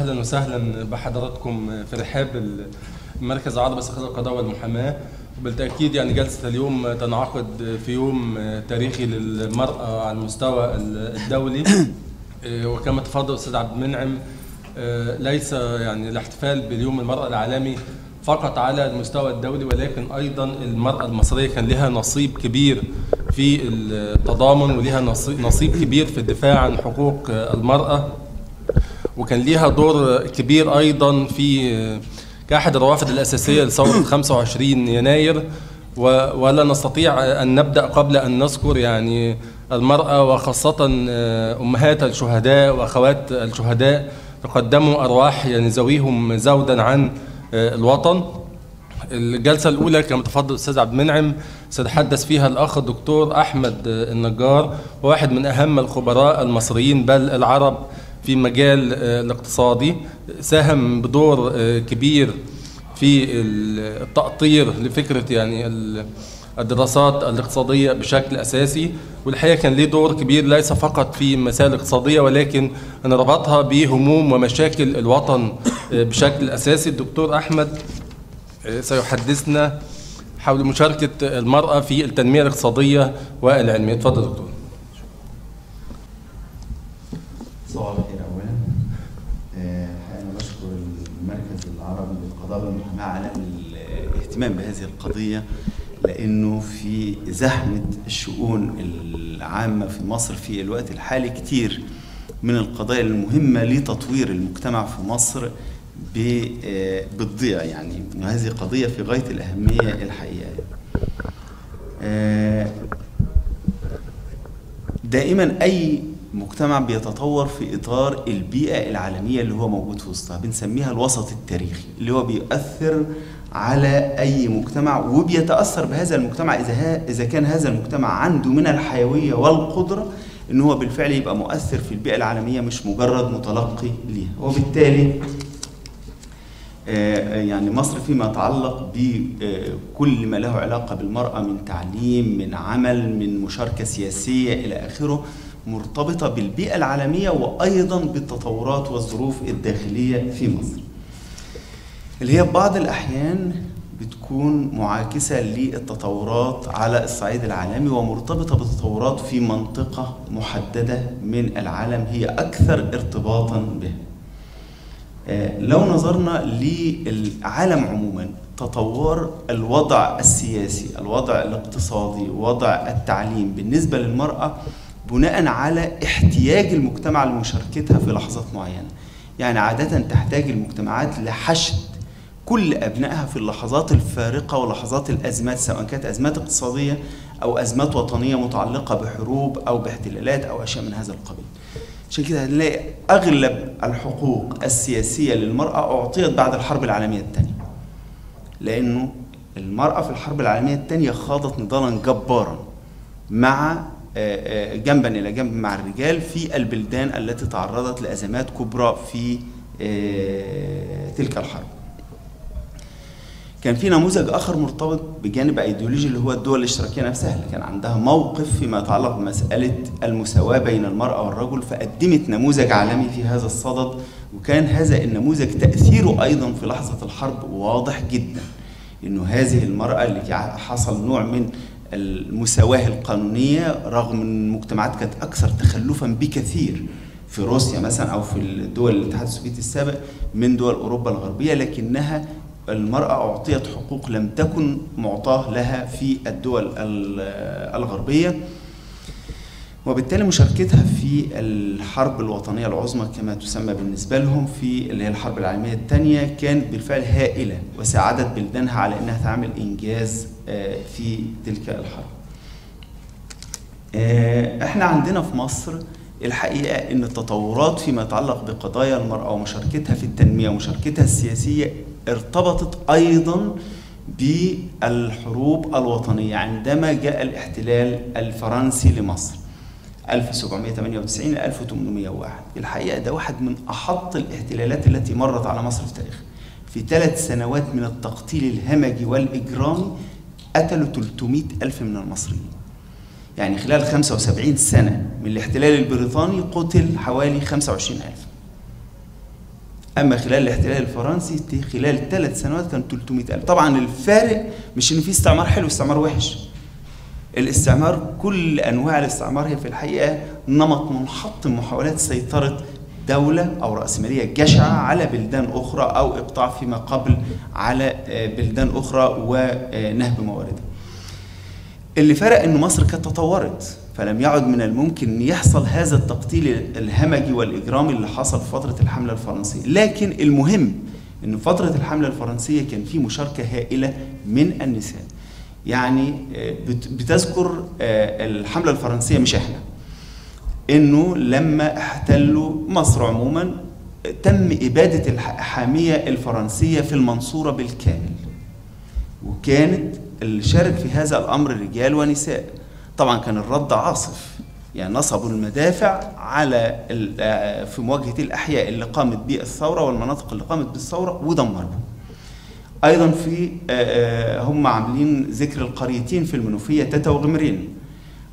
أهلا وسهلا بحضراتكم في رحاب المركز العربي للثقافه القضاء والمحاماة. وبالتاكيد يعني جلسة اليوم تنعقد في يوم تاريخي للمرأة على المستوى الدولي. وكما تفضل الاستاذ عبد المنعم ليس يعني الاحتفال باليوم المرأة العالمي فقط على المستوى الدولي ولكن أيضا المرأة المصرية كان لها نصيب كبير في التضامن ولها نصيب كبير في الدفاع عن حقوق المرأة. وكان ليها دور كبير أيضا في كاحد الروافد الأساسية لثورة 25 يناير ولا نستطيع أن نبدأ قبل أن نذكر يعني المرأة وخاصة أمهات الشهداء وأخوات الشهداء تقدموا أرواح يعني ذويهم زودا عن الوطن. الجلسة الأولى كما تفضل الأستاذ عبد المنعم سيتحدث فيها الأخ الدكتور أحمد النجار واحد من أهم الخبراء المصريين بل العرب. في مجال الاقتصادي ساهم بدور كبير في التأطير لفكرة يعني الدراسات الاقتصادية بشكل أساسي. والحقيقة كان ليه دور كبير ليس فقط في مسائل اقتصادية ولكن أنا ربطها بهموم ومشاكل الوطن بشكل أساسي. الدكتور أحمد سيحدثنا حول مشاركة المرأة في التنمية الاقتصادية والعلمية. تفضل دكتور صباح الخير اولا أنا بشكر المركز العربي للقضاء والمحاماه على الاهتمام بهذه القضية لأنه في زحمة الشؤون العامة في مصر في الوقت الحالي كتير من القضايا المهمة لتطوير المجتمع في مصر بتضيع يعني. وهذه قضية في غاية الأهمية الحقيقة. دائما أي مجتمع بيتطور في إطار البيئة العالمية اللي هو موجود في وسطها بنسميها الوسط التاريخي اللي هو بيؤثر على أي مجتمع وبيتأثر بهذا المجتمع إذا إذا كان هذا المجتمع عنده من الحيوية والقدرة إن هو بالفعل يبقى مؤثر في البيئة العالمية مش مجرد متلقي ليها وبالتالي يعني مصر فيما يتعلق بكل ما له علاقة بالمرأة من تعليم من عمل من مشاركة سياسية إلى آخره مرتبطة بالبيئة العالمية وأيضا بالتطورات والظروف الداخلية في مصر. اللي هي بعض الأحيان بتكون معاكسة للتطورات على الصعيد العالمي ومرتبطة بتطورات في منطقة محددة من العالم هي أكثر ارتباطا بها. لو نظرنا للعالم عموما تطور الوضع السياسي، الوضع الاقتصادي، وضع التعليم بالنسبة للمرأة بناء على احتياج المجتمع لمشاركتها في لحظات معينة. يعني عاده تحتاج المجتمعات لحشد كل أبنائها في اللحظات الفارقة ولحظات الأزمات سواء كانت أزمات اقتصادية أو أزمات وطنية متعلقة بحروب أو باحتلالات أو أشياء من هذا القبيل. عشان كده هنلاقي أغلب الحقوق السياسية للمرأة أعطيت بعد الحرب العالمية الثانية. لأنه المرأة في الحرب العالمية الثانية خاضت نضالا جبارا مع جنبا إلى جنب مع الرجال في البلدان التي تعرضت لأزمات كبرى في تلك الحرب. كان في نموذج آخر مرتبط بجانب ايديولوجي اللي هو الدول الاشتراكية نفسها اللي كان عندها موقف فيما يتعلق بمسألة المساواة بين المرأة والرجل فقدمت نموذج عالمي في هذا الصدد وكان هذا النموذج تأثيره أيضا في لحظة الحرب واضح جدا إنه هذه المرأة اللي حصل نوع من المساواة القانونية رغم إن المجتمعات كانت أكثر تخلفا بكثير في روسيا مثلا أو في الدول الاتحاد السوفيتي السابق من دول أوروبا الغربية لكنها المرأة أعطيت حقوق لم تكن معطاة لها في الدول الغربية وبالتالي مشاركتها في الحرب الوطنية العظمى كما تسمى بالنسبة لهم في اللي هي الحرب العالمية الثانية كانت بالفعل هائلة وساعدت بلدانها على أنها تعمل إنجاز في تلك الحرب. إحنا عندنا في مصر الحقيقة أن التطورات فيما يتعلق بقضايا المرأة ومشاركتها في التنمية ومشاركتها السياسية ارتبطت أيضا بالحروب الوطنية. عندما جاء الاحتلال الفرنسي لمصر 1798 ل 1801 الحقيقة ده واحد من أحط الاحتلالات التي مرت على مصر في تاريخها في ثلاث سنوات من التقتيل الهمجي والإجرامي قتلوا 300 ألف من المصريين. يعني خلال 75 سنة من الاحتلال البريطاني قتل حوالي 25 ألف. أما خلال الاحتلال الفرنسي خلال ثلاث سنوات كان 300 ألف. طبعا الفارق مش إن في استعمار حلو واستعمار وحش. الاستعمار كل أنواع الاستعمار هي في الحقيقة نمط منحط من محاولات سيطرة دولة أو رأسمالية جشعة على بلدان أخرى أو إقطاع فيما قبل على بلدان أخرى ونهب مواردها. اللي فرق إن مصر كانت تطورت. فلم يعد من الممكن أن يحصل هذا التقتيل الهمجي والإجرامي اللي حصل في فترة الحملة الفرنسية، لكن المهم إن فترة الحملة الفرنسية كان في مشاركة هائلة من النساء. يعني بتذكر الحملة الفرنسية مش إحنا. إنه لما احتلوا مصر عموما تم إبادة الحاميه الفرنسية في المنصورة بالكامل. وكانت اللي شارك في هذا الأمر رجال ونساء. طبعا كان الرد عاصف. يعني نصبوا المدافع على في مواجهة الأحياء اللي قامت بالثورة والمناطق اللي قامت بالثورة ودمروا أيضا في هم عاملين ذكر القريتين في المنوفية تتا وغمرين.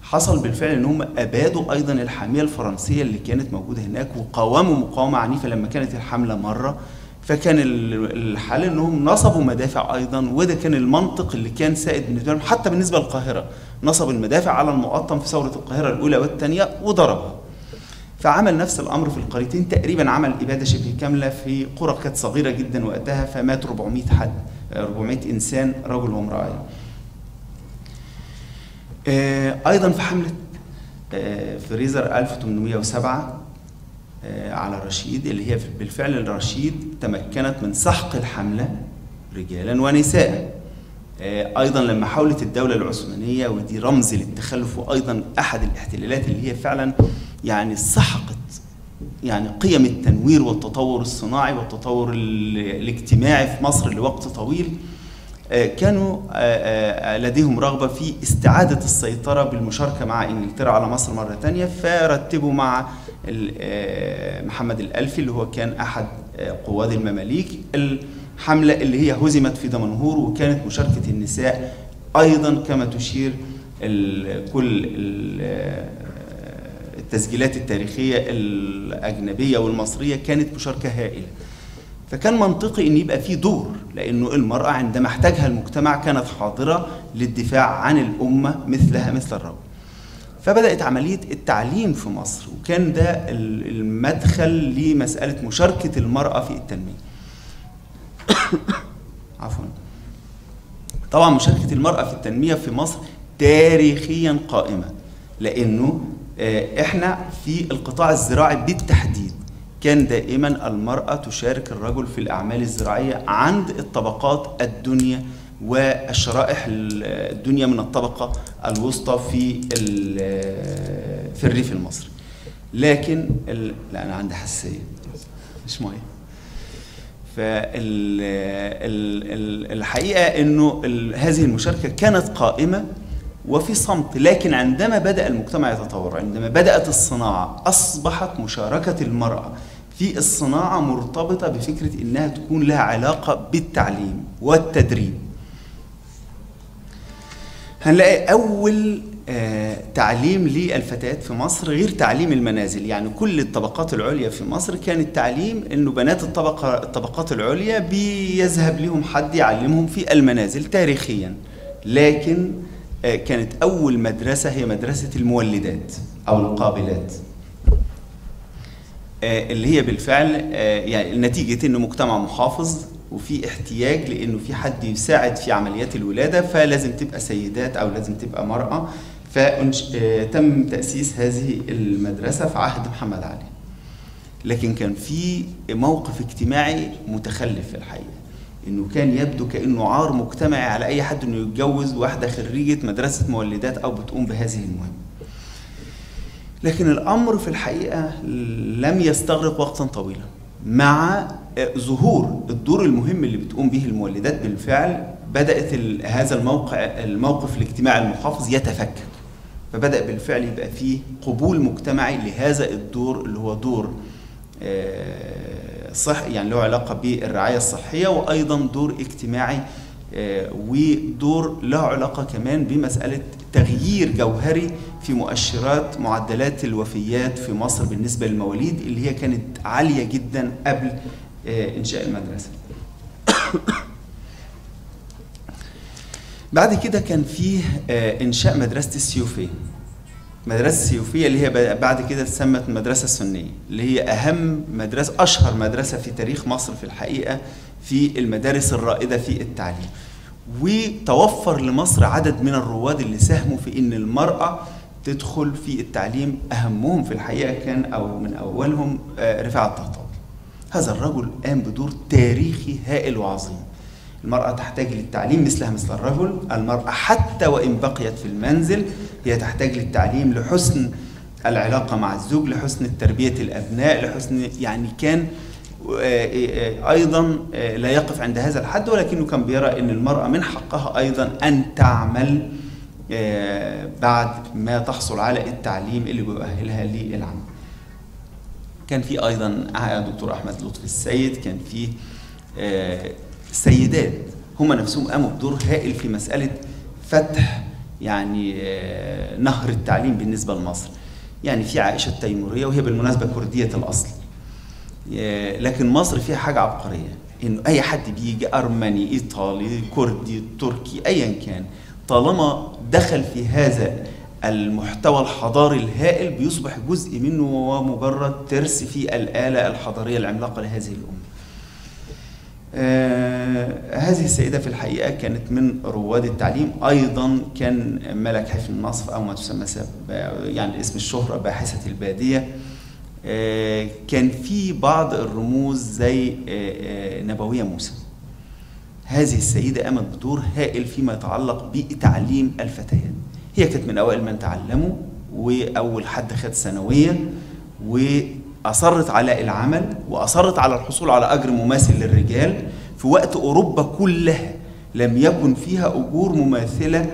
حصل بالفعل إن هم أبادوا أيضا الحامية الفرنسية اللي كانت موجودة هناك وقاوموا مقاومة عنيفة لما كانت الحملة مرة. فكان الحل إنهم نصبوا مدافع أيضا وده كان المنطق اللي كان سائد بالنسبة لهم حتى بالنسبة للقاهرة نصب المدافع على المقطم في ثورة القاهرة الأولى والثانية وضربها. فعمل نفس الأمر في القريتين تقريبا عمل إبادة شبه كاملة في قرى كانت صغيرة جدا وقتها فمات 400 حد 400 إنسان رجل وامرأة. أيضا في حملة فريزر 1807 على رشيد اللي هي بالفعل رشيد تمكنت من سحق الحملة رجالا ونساء. أيضا لما حاولت الدولة العثمانية ودي رمز للتخلف وأيضا أحد الاحتلالات اللي هي فعلا يعني سحقت يعني قيم التنوير والتطور الصناعي والتطور الاجتماعي في مصر لوقت طويل كانوا لديهم رغبة في استعادة السيطرة بالمشاركة مع إنجلترا على مصر مرة تانية فرتبوا مع محمد الألفي اللي هو كان أحد قواد المماليك الحملة اللي هي هزمت في دمنهور وكانت مشاركة النساء أيضا كما تشير كل التسجيلات التاريخية الأجنبية والمصرية كانت مشاركة هائلة فكان منطقي إن يبقى في دور لأنه المرأة عندما احتاجها المجتمع كانت حاضرة للدفاع عن الأمة مثلها مثل الرجل. فبدأت عملية التعليم في مصر وكان ده المدخل لمسألة مشاركة المرأة في التنمية. عفوا. طبعا مشاركة المرأة في التنمية في مصر تاريخيا قائمة لأنه إحنا في القطاع الزراعي بالتحديد كان دائما المرأة تشارك الرجل في الأعمال الزراعية عند الطبقات الدنيا والشرائح الدنيا من الطبقة الوسطى في في الريف المصري. لكن ال... لا أنا عندي حساسية. مش مية فالحقيقة أنه ال... هذه المشاركة كانت قائمة وفي صمت. لكن عندما بدأ المجتمع يتطور عندما بدأت الصناعة أصبحت مشاركة المرأة في الصناعة مرتبطة بفكرة إنها تكون لها علاقة بالتعليم والتدريب. هنلاقي أول آه تعليم للفتيات في مصر غير تعليم المنازل. يعني كل الطبقات العليا في مصر كان التعليم إنه بنات الطبقة الطبقات العليا بيذهب لهم حد يعلمهم في المنازل تاريخيا. لكن آه كانت أول مدرسة هي مدرسة المولدات أو القابلات. آه اللي هي بالفعل يعني نتيجة إنه مجتمع محافظ وفي احتياج لأنه في حد يساعد في عمليات الولادة فلازم تبقى سيدات أو لازم تبقى مرأة. فتم تأسيس هذه المدرسة في عهد محمد علي. لكن كان في موقف اجتماعي متخلف في الحقيقة. إنه كان يبدو كأنه عار مجتمعي على أي حد إنه يتجوز واحدة خريجة مدرسة مولدات أو بتقوم بهذه المهمة. لكن الأمر في الحقيقة لم يستغرق وقتا طويلا. مع ظهور الدور المهم اللي بتقوم به المولدات بالفعل بدأت هذا الموقع الموقف الاجتماعي المحافظ يتفكك. فبدأ بالفعل يبقى فيه قبول مجتمعي لهذا الدور اللي هو دور صح يعني له علاقة بالرعاية الصحية وأيضا دور اجتماعي ودور له علاقة كمان بمسألة تغيير جوهري في مؤشرات معدلات الوفيات في مصر بالنسبة للمواليد اللي هي كانت عالية جدا قبل آه، إنشاء المدرسة. بعد كده كان فيه آه، إنشاء مدرسة السيوفية. مدرسة السيوفية اللي هي بعد كده اتسمت المدرسة السنية اللي هي أهم مدرسة أشهر مدرسة في تاريخ مصر في الحقيقة في المدارس الرائدة في التعليم. وتوفر لمصر عدد من الرواد اللي ساهموا في إن المرأة تدخل في التعليم. أهمهم في الحقيقة كان أو من أولهم آه، رفاعة الطهطاوي هذا الرجل قام بدور تاريخي هائل وعظيم. المرأة تحتاج للتعليم مثلها مثل الرجل. المرأة حتى وإن بقيت في المنزل هي تحتاج للتعليم لحسن العلاقة مع الزوج لحسن تربية الأبناء لحسن يعني كان آه، آه، أيضا آه، لا يقف عند هذا الحد ولكنه كان بيرى أن المرأة من حقها أيضا أن تعمل بعد ما تحصل على التعليم اللي بيؤهلها للعمل. كان في أيضا دكتور أحمد لطفي السيد كان في آه، سيدات هم نفسهم قاموا بدور هائل في مسألة فتح يعني آه، نهر التعليم بالنسبة لمصر. يعني في عائشة التيمورية وهي بالمناسبة كردية الأصل. آه، لكن مصر فيها حاجة عبقرية إنه أي حد بيجي أرمني إيطالي كردي تركي ايا كان طالما دخل في هذا المحتوى الحضاري الهائل بيصبح جزء منه وهو مجرد ترس في الآلة الحضارية العملاقة لهذه الأمة. آه هذه السيدة في الحقيقة كانت من رواد التعليم أيضا كان ملك حفن النصف أو ما تسمى يعني اسم الشهرة باحثة البادية. آه كان في بعض الرموز زي آه آه نبوية موسى. هذه السيدة قامت بدور هائل فيما يتعلق بتعليم الفتيات. هي كانت من أوائل من تعلموا وأول حد خد ثانوية وأصرت على العمل وأصرت على الحصول على أجر مماثل للرجال. في وقت أوروبا كلها لم يكن فيها أجور مماثلة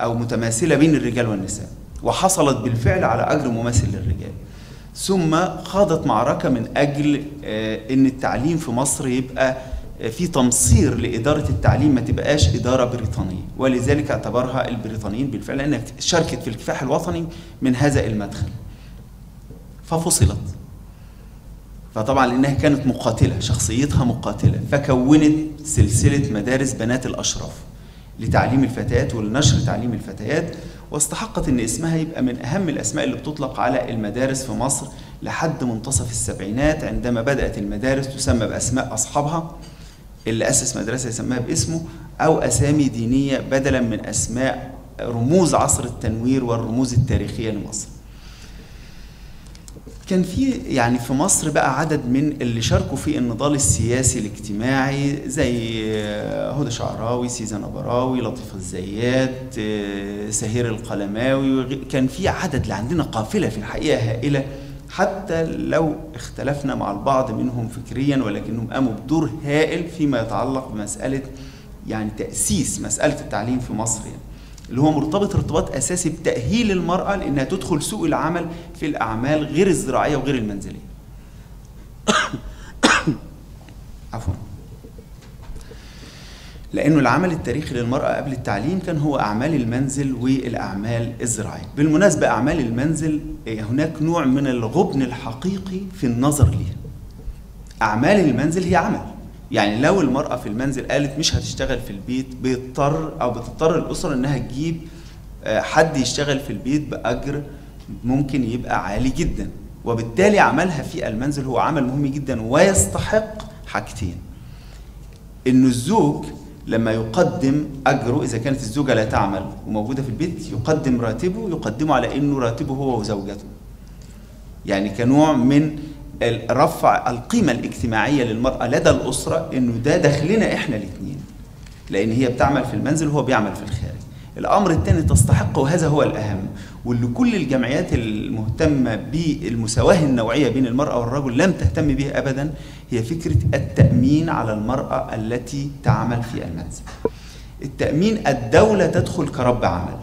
أو متماثلة بين الرجال والنساء وحصلت بالفعل على أجر مماثل للرجال. ثم خاضت معركة من أجل آه، أن التعليم في مصر يبقى في تمصير لإدارة التعليم ما تبقاش إدارة بريطانية. ولذلك اعتبرها البريطانيين بالفعل أنها شاركت في الكفاح الوطني من هذا المدخل. ففصلت. فطبعا لأنها كانت مقاتلة شخصيتها مقاتلة فكونت سلسلة مدارس بنات الاشراف لتعليم الفتيات ولنشر تعليم الفتيات واستحقت إن اسمها يبقى من أهم الأسماء اللي بتطلق على المدارس في مصر لحد منتصف السبعينات عندما بدأت المدارس تسمى بأسماء أصحابها. اللي أسس مدرسة يسميها باسمه أو أسامي دينية بدلا من أسماء رموز عصر التنوير والرموز التاريخية لمصر. كان في يعني في مصر بقى عدد من اللي شاركوا في النضال السياسي الاجتماعي زي هدى شعراوي سيزا نبراوي لطيف الزيات سهير القلماوي كان في عدد اللي عندنا قافلة في الحقيقة هائلة. حتى لو اختلفنا مع البعض منهم فكريا ولكنهم قاموا بدور هائل فيما يتعلق بمسألة يعني تأسيس مسألة التعليم في مصر يعني. اللي هو مرتبط ارتباط أساسي بتأهيل المرأة لإنها تدخل سوق العمل في الأعمال غير الزراعية وغير المنزلية. عفوا. لأنه العمل التاريخي للمرأة قبل التعليم كان هو أعمال المنزل والأعمال الزراعيه. بالمناسبة أعمال المنزل آه، هناك نوع من الغبن الحقيقي في النظر ليها. أعمال المنزل هي عمل. يعني لو المرأة في المنزل قالت مش هتشتغل في البيت بيضطر أو بتضطر الأسرة إنها تجيب آه، حد يشتغل في البيت بأجر ممكن يبقى عالي جدا وبالتالي عملها في المنزل هو عمل مهم جدا ويستحق حاجتين إنه الزوج لما يقدم أجره إذا كانت الزوجة لا تعمل وموجودة في البيت يقدم راتبه يقدمه على إنه راتبه هو وزوجته. يعني كنوع من رفع القيمة الاجتماعية للمرأة لدى الأسرة إنه ده دخلنا إحنا الاثنين لأن هي بتعمل في المنزل وهو بيعمل في الخارج. الأمر الثاني تستحق وهذا هو الأهم. واللي كل الجمعيات المهتمة بالمساواة النوعية بين المرأة والرجل لم تهتم به أبدا هي فكرة التأمين على المرأة التي تعمل في المنزل. التأمين الدولة تدخل كرب عمل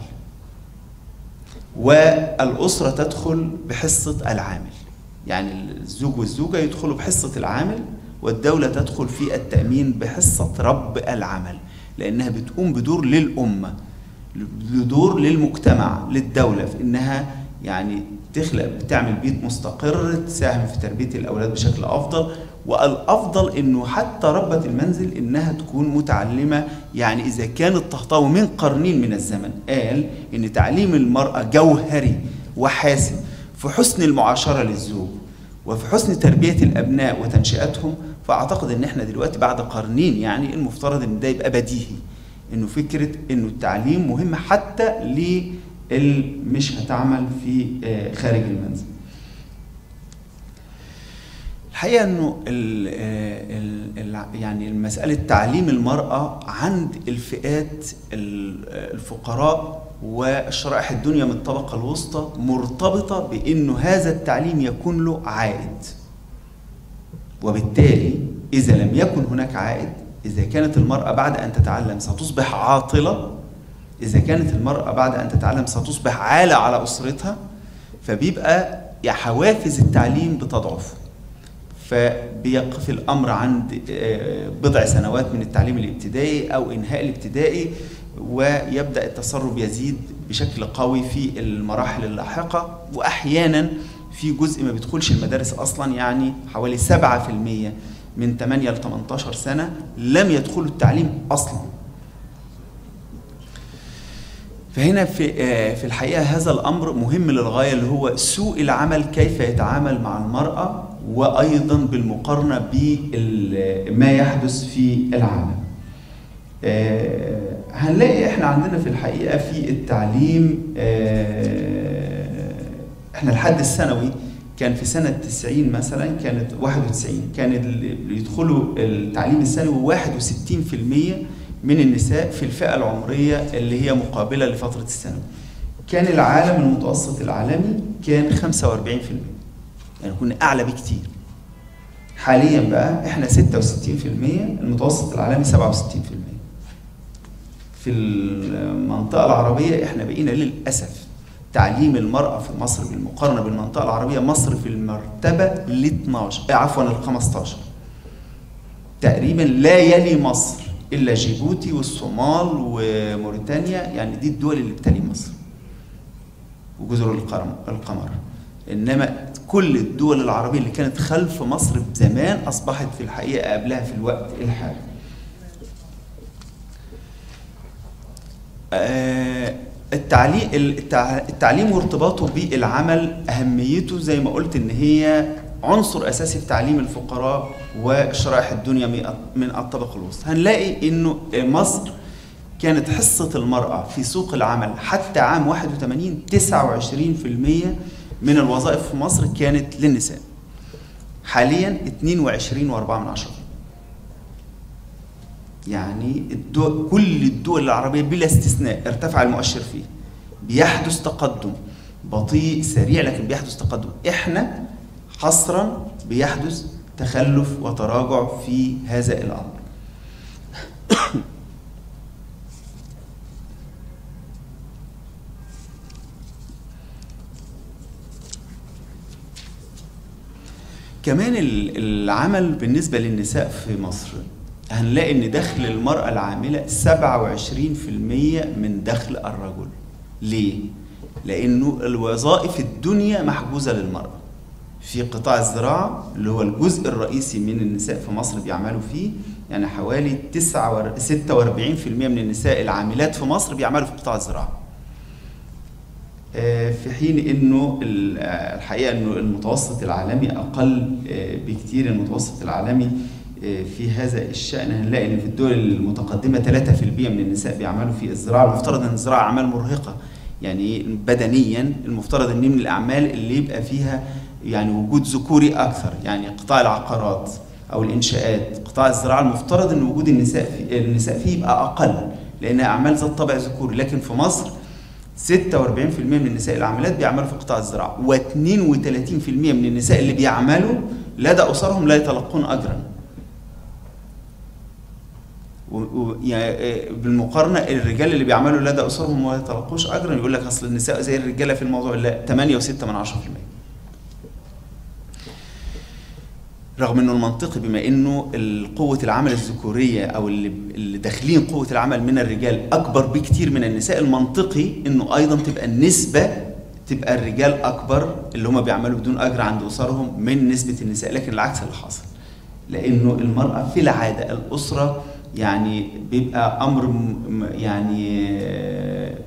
والأسرة تدخل بحصة العامل. يعني الزوج والزوجة يدخلوا بحصة العامل والدولة تدخل في التأمين بحصة رب العمل لأنها بتقوم بدور للأمة. بدور للمجتمع للدولة في إنها يعني تخلق بتعمل بيت مستقر تساهم في تربية الأولاد بشكل أفضل. والأفضل إنه حتى ربة المنزل إنها تكون متعلمة. يعني إذا كان الطهطاوي من قرنين من الزمن قال إن تعليم المرأة جوهري وحاسم في حسن المعاشرة للزوج وفي حسن تربية الأبناء وتنشئتهم فأعتقد إن إحنا دلوقتي بعد قرنين يعني المفترض إن ده يبقى بديهي. إنه فكرة إنه التعليم مهم حتى للي مش هتعمل في آه، خارج المنزل. الحقيقة إنه ال ال ال يعني مسألة تعليم المرأة عند الفئات ال- الفقراء والشرائح الدنيا من الطبقة الوسطى مرتبطة بإنه هذا التعليم يكون له عائد. وبالتالي إذا لم يكن هناك عائد إذا كانت المرأة بعد أن تتعلم ستصبح عاطلة إذا كانت المرأة بعد أن تتعلم ستصبح عالة على أسرتها فبيبقى حوافز التعليم بتضعف. فبيقف الأمر عند آه، بضع سنوات من التعليم الابتدائي أو إنهاء الابتدائي ويبدأ التسرب يزيد بشكل قوي في المراحل اللاحقة. واحيانا في جزء ما بيدخلش المدارس أصلا يعني حوالي 7% من 8 ل 18 سنة لم يدخلوا التعليم أصلا فهنا في آه، في الحقيقة هذا الأمر مهم للغاية اللي هو سوق العمل كيف يتعامل مع المرأة وأيضا بالمقارنة بما يحدث في العالم. آه، هنلاقي إحنا عندنا في الحقيقة في التعليم آه، إحنا الحد الثانوي كان في سنة 90 مثلا كانت 91 كان اللي يدخلوا التعليم الثانوي 61% من النساء في الفئة العمرية اللي هي مقابلة لفترة الثانوي. كان العالم المتوسط العالمي كان 45% يعني كنا أعلى بكتير. حاليا بقى إحنا 66% المتوسط العالمي 67%. في المنطقة العربية إحنا بقينا للأسف تعليم المرأة في مصر بالمقارنة بالمنطقة العربية مصر في المرتبة ال 12 عفوا ال 15 تقريبا لا يلي مصر إلا جيبوتي والصومال وموريتانيا يعني دي الدول اللي بتلي مصر وجزر القمر. إنما كل الدول العربية اللي كانت خلف مصر زمان أصبحت في الحقيقة قبلها في الوقت الحالي. آه، التعليم التع- التعليم وارتباطه بالعمل أهميته زي ما قلت إن هي عنصر أساسي في تعليم الفقراء والشرائح الدنيا من- الطبقة الوسطى. هنلاقي إنه مصر كانت حصة المرأة في سوق العمل حتى عام 81 29% من الوظائف في مصر كانت للنساء. حاليا 22.4 يعني الدول كل الدول العربية بلا استثناء ارتفع المؤشر فيه. بيحدث تقدم بطيء سريع لكن بيحدث تقدم. إحنا حصرا بيحدث تخلف وتراجع في هذا الأمر. كمان ال- العمل بالنسبة للنساء في مصر هنلاقي إن دخل المرأة العاملة 27% من دخل الرجل. ليه؟ لأنه الوظائف الدنيا محجوزة للمرأة. في قطاع الزراعة اللي هو الجزء الرئيسي من النساء في مصر بيعملوا فيه يعني حوالي 49 46% من النساء العاملات في مصر بيعملوا في قطاع الزراعة. آه، في حين إنه آه، الحقيقة إنه المتوسط العالمي أقل آه، بكتير المتوسط العالمي. في هذا الشأن هنلاقي إن في الدول المتقدمة 3% من النساء بيعملوا في الزراعة المفترض إن الزراعة أعمال مرهقة. يعني بدنيا المفترض إن من الأعمال اللي يبقى فيها يعني وجود ذكوري أكثر يعني قطاع العقارات أو الإنشاءات. قطاع الزراعة المفترض إن وجود النساء في النساء فيه يبقى أقل لانها أعمال ذات طابع ذكوري. لكن في مصر 46% من النساء العاملات بيعملوا في قطاع الزراعة و32% من النساء اللي بيعملوا لدى اسرهم لا يتلقون يعني بالمقارنة الرجال اللي بيعملوا لدى اسرهم وما يتلقوش اجرا يقول لك أصل النساء زي الرجالة في الموضوع لا 8 و6 من 10% رغم إنه المنطقي بما إنه قوه العمل الذكورية أو اللي اللي داخلين قوة العمل من الرجال أكبر بكتير من النساء المنطقي إنه أيضا تبقى النسبة تبقى الرجال أكبر اللي هم بيعملوا بدون أجر عند اسرهم من نسبة النساء لكن العكس اللي حاصل. لأنه المرأة في العادة الأسرة يعني بيبقى أمر يعني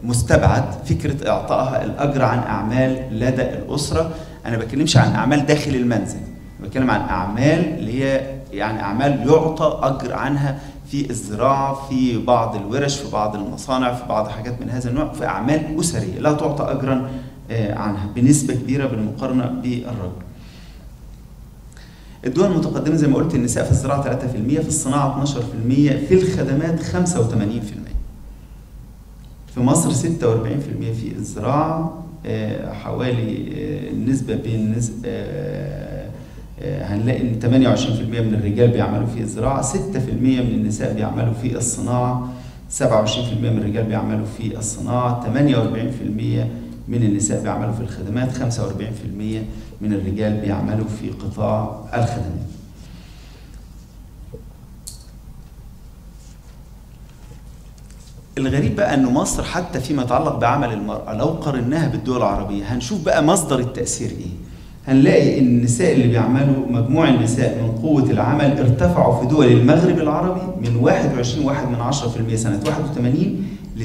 مستبعد. فكرة إعطائها الأجر عن أعمال لدى الأسرة أنا ما بتكلمش عن أعمال داخل المنزل بتكلم عن أعمال اللي هي يعني أعمال يعطى أجر عنها في الزراعة في بعض الورش في بعض المصانع في بعض حاجات من هذا النوع في أعمال أسرية لا تعطى اجرا آه، عنها بنسبة كبيرة بالمقارنة بالرجل. الدول المتقدمة زي ما قلت النساء في الزراعة 3% في الصناعة 12% في الخدمات 85% في مصر 46% في الزراعة آه، حوالي آه، النسبة بين نسبة هنلاقي إن 28% من الرجال بيعملوا في الزراعة 6% من النساء بيعملوا في الصناعة 27% من الرجال بيعملوا في الصناعة 48% من النساء بيعملوا في الخدمات 45% من الرجال بيعملوا في قطاع الخدمات. الغريب بقى أن مصر حتى فيما يتعلق بعمل المرأة لو قارناها بالدول العربية هنشوف بقى مصدر التأثير إيه. هنلاقي إن النساء اللي بيعملوا مجموع النساء من قوة العمل ارتفعوا في دول المغرب العربي من 21 واحد من 10% سنة 81 ل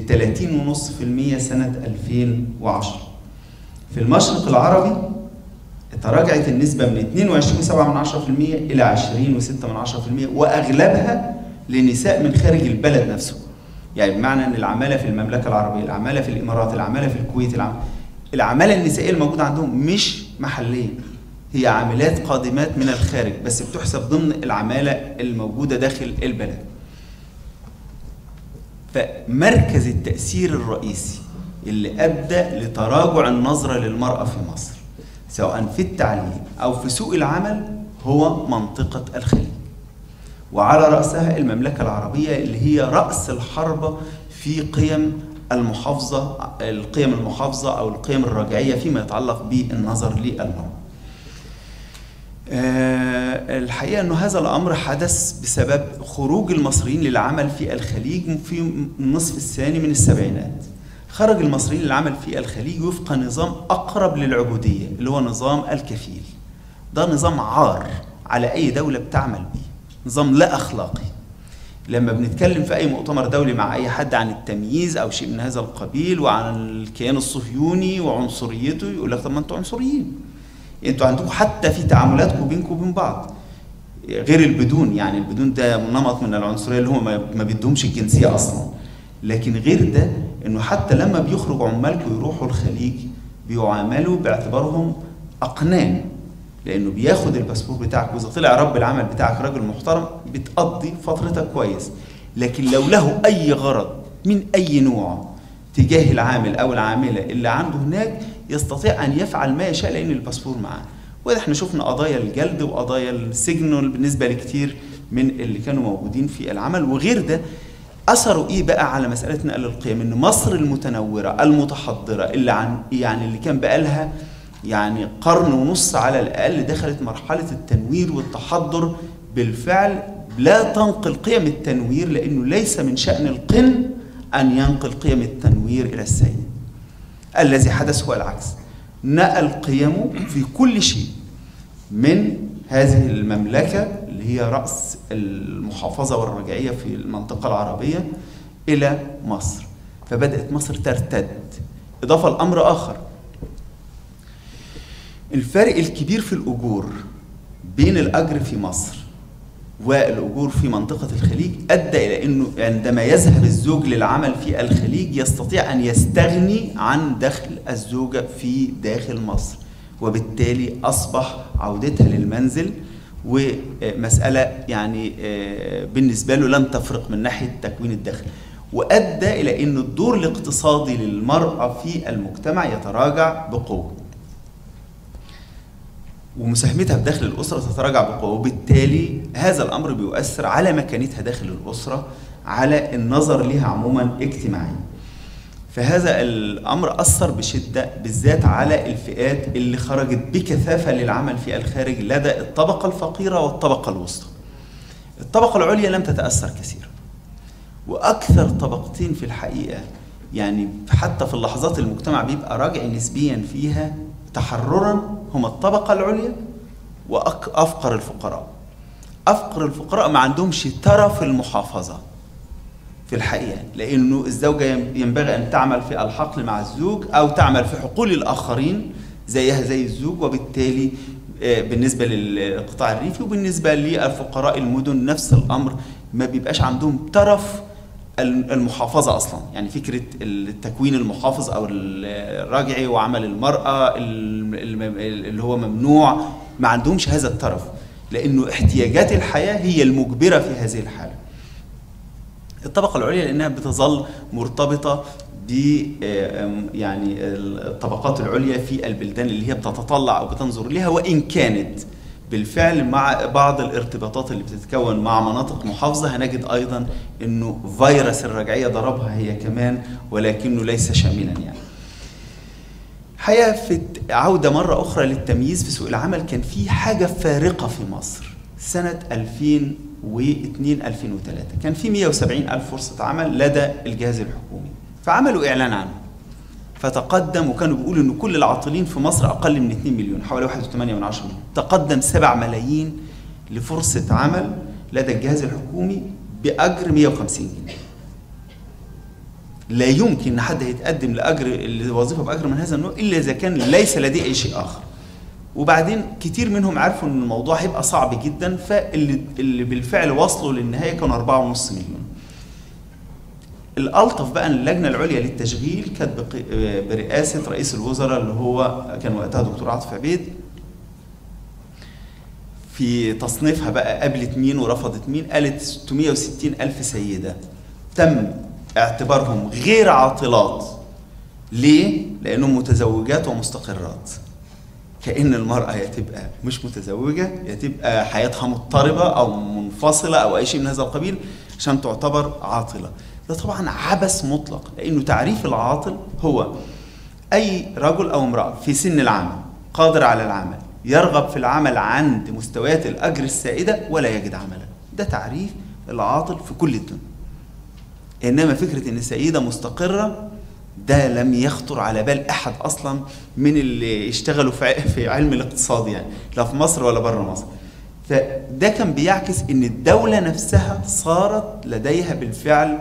30.5% سنة 2010 في المشرق العربي تراجعت النسبة من 22.7 من 10% إلى 20.6 من 10% وأغلبها لنساء من خارج البلد نفسه. يعني بمعنى أن العمالة في المملكة العربية العمالة في الإمارات العمالة في الكويت العمالة العمالة النسائية الموجودة عندهم مش محلية. هي عاملات قادمات من الخارج بس بتحسب ضمن العمالة الموجودة داخل البلد. فمركز التأثير الرئيسي اللي أدى لتراجع النظرة للمرأة في مصر سواء في التعليم أو في سوق العمل هو منطقة الخليج. وعلى رأسها المملكة العربية اللي هي رأس الحربة في قيم المحافظة القيم المحافظة أو القيم الرجعية فيما يتعلق بالنظر للمرأة. أه الحقيقة أنه هذا الأمر حدث بسبب خروج المصريين للعمل في الخليج في النصف الثاني من السبعينات. خرج المصريين للعمل في الخليج وفق نظام أقرب للعبودية اللي هو نظام الكفيل. ده نظام عار على أي دولة بتعمل به نظام لا أخلاقي. لما بنتكلم في أي مؤتمر دولي مع أي حد عن التمييز أو شيء من هذا القبيل وعن الكيان الصهيوني وعنصريته يقول لك طب ما أنتوا عنصريين. أنتوا عندكم حتى في تعاملاتكم بينكم وبين بعض. غير البدون يعني البدون ده نمط من العنصرية اللي هم ما بيدهمش الجنسية أصلا. لكن غير ده إنه حتى لما بيخرج عمالكم يروحوا الخليج بيعاملوا باعتبارهم أقنان. لأنه بياخد الباسبور بتاعك وإذا طلع رب العمل بتاعك راجل محترم بتقضي فترتك كويس. لكن لو له أي غرض من أي نوع تجاه العامل أو العاملة اللي عنده هناك يستطيع أن يفعل ما يشاء لأن الباسبور معاه. وده إحنا شفنا قضايا الجلد وقضايا السجن بالنسبة لكتير من اللي كانوا موجودين في العمل. وغير ده أثره إيه بقى على مساله نقل القيم إن مصر المتنورة المتحضرة اللي عن يعني اللي كان بقالها يعني قرن ونص على الأقل دخلت مرحلة التنوير والتحضر بالفعل لا تنقل قيم التنوير لأنه ليس من شأن القن أن ينقل قيم التنوير إلى السيد. الذي حدث هو العكس. نقل قيمه في كل شيء من هذه المملكة اللي هي رأس المحافظة والرجعية في المنطقة العربية إلى مصر. فبدأت مصر ترتد. إضافة لأمر آخر. الفرق الكبير في الأجور بين الأجر في مصر والأجور في منطقة الخليج أدى إلى أنه عندما يذهب الزوج للعمل في الخليج يستطيع أن يستغني عن دخل الزوجة في داخل مصر وبالتالي أصبح عودتها للمنزل ومسألة يعني بالنسبة له لم تفرق من ناحية تكوين الدخل. وأدى إلى أن الدور الاقتصادي للمرأة في المجتمع يتراجع بقوة. ومساهمتها في داخل الأسرة تتراجع بقوة وبالتالي هذا الأمر بيؤثر على مكانتها داخل الأسرة على النظر لها عموما اجتماعيا. فهذا الأمر أثر بشدة بالذات على الفئات اللي خرجت بكثافة للعمل في الخارج لدى الطبقة الفقيرة والطبقة الوسطى. الطبقة العليا لم تتأثر كثيرا. وأكثر طبقتين في الحقيقة يعني حتى في اللحظات المجتمع بيبقى راجع نسبيا فيها تحررا هم الطبقة العليا وأفقر الفقراء. أفقر الفقراء ما عندهمش ترف المحافظة في الحقيقة. لأنه الزوجة ين- ينبغي أن تعمل في الحقل مع الزوج أو تعمل في حقول الآخرين زيها زي الزوج وبالتالي آه، بالنسبة للقطاع الريفي وبالنسبة للفقراء المدن نفس الأمر. ما بيبقاش عندهم ترف المحافظة أصلا. يعني فكرة التكوين المحافظ أو الراجعي وعمل المرأة الم- الم- اللي هو ممنوع ما عندهمش هذا الترف لأنه احتياجات الحياة هي المجبرة في هذه الحالة. الطبقة العليا لأنها بتظل مرتبطة ب يعني الطبقات العليا في البلدان اللي هي بتتطلع أو بتنظر لها وإن كانت بالفعل مع بعض الارتباطات اللي بتتكون مع مناطق محافظة هنجد أيضا أنه فيروس الرجعية ضربها هي كمان ولكنه ليس شاملا يعني. حقيقة في عودة مرة أخرى للتمييز في سوق العمل كان في حاجة فارقة في مصر سنة 2002 2003 كان في 170 ألف فرصة عمل لدى الجهاز الحكومي فعملوا إعلان عنه. فتقدم وكانوا بيقولوا ان كل العاطلين في مصر أقل من 2 مليون حوالي 1.8 من عشرة. مليون تقدم 7 ملايين لفرصة عمل لدى الجهاز الحكومي بأجر 150 جنيه. لا يمكن إن حد يتقدم لأجر الوظيفة بأجر من هذا النوع إلا إذا كان ليس لديه أي شيء آخر. وبعدين كتير منهم عرفوا إن الموضوع هيبقى صعب جدا فاللي اللي بالفعل وصلوا للنهاية كانوا 4.5 مليون. الألطف بقى إن اللجنة العليا للتشغيل كانت بق- برئاسة رئيس الوزراء اللي هو كان وقتها دكتور عاطف عبيد. في تصنيفها بقى قابلت مين ورفضت مين؟ قالت 660 ألف سيدة. تم اعتبارهم غير عاطلات. ليه؟ لأنهم متزوجات ومستقرات. كأن المرأة يا تبقى مش متزوجة يا تبقى حياتها مضطربة أو منفصلة أو أي شيء من هذا القبيل عشان تعتبر عاطلة. ده طبعا عبث مطلق لأنه تعريف العاطل هو أي رجل أو امرأة في سن العمل قادر على العمل يرغب في العمل عند مستويات الأجر السائدة ولا يجد عملا. ده تعريف العاطل في كل الدنيا. إنما فكرة إن سيدة مستقرة ده لم يخطر على بال أحد أصلا من اللي ع- في علم الاقتصاد يعني لا في مصر ولا بره مصر. فده كان بيعكس إن الدولة نفسها صارت لديها بالفعل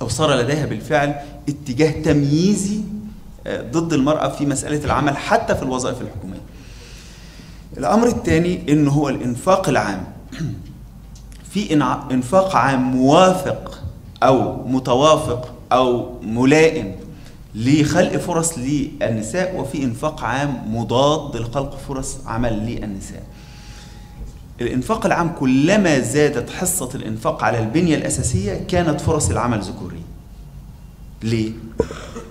أو صار لديها بالفعل اتجاه تمييزي آه، ضد المرأة في مسألة العمل حتى في الوظائف الحكومية. الأمر الثاني ان هو الإنفاق العام. في إنفاق عام موافق أو متوافق أو ملائم لخلق فرص للنساء وفي إنفاق عام مضاد لخلق فرص عمل للنساء. الإنفاق العام كلما زادت حصة الإنفاق على البنية الأساسية كانت فرص العمل ذكورية. ليه؟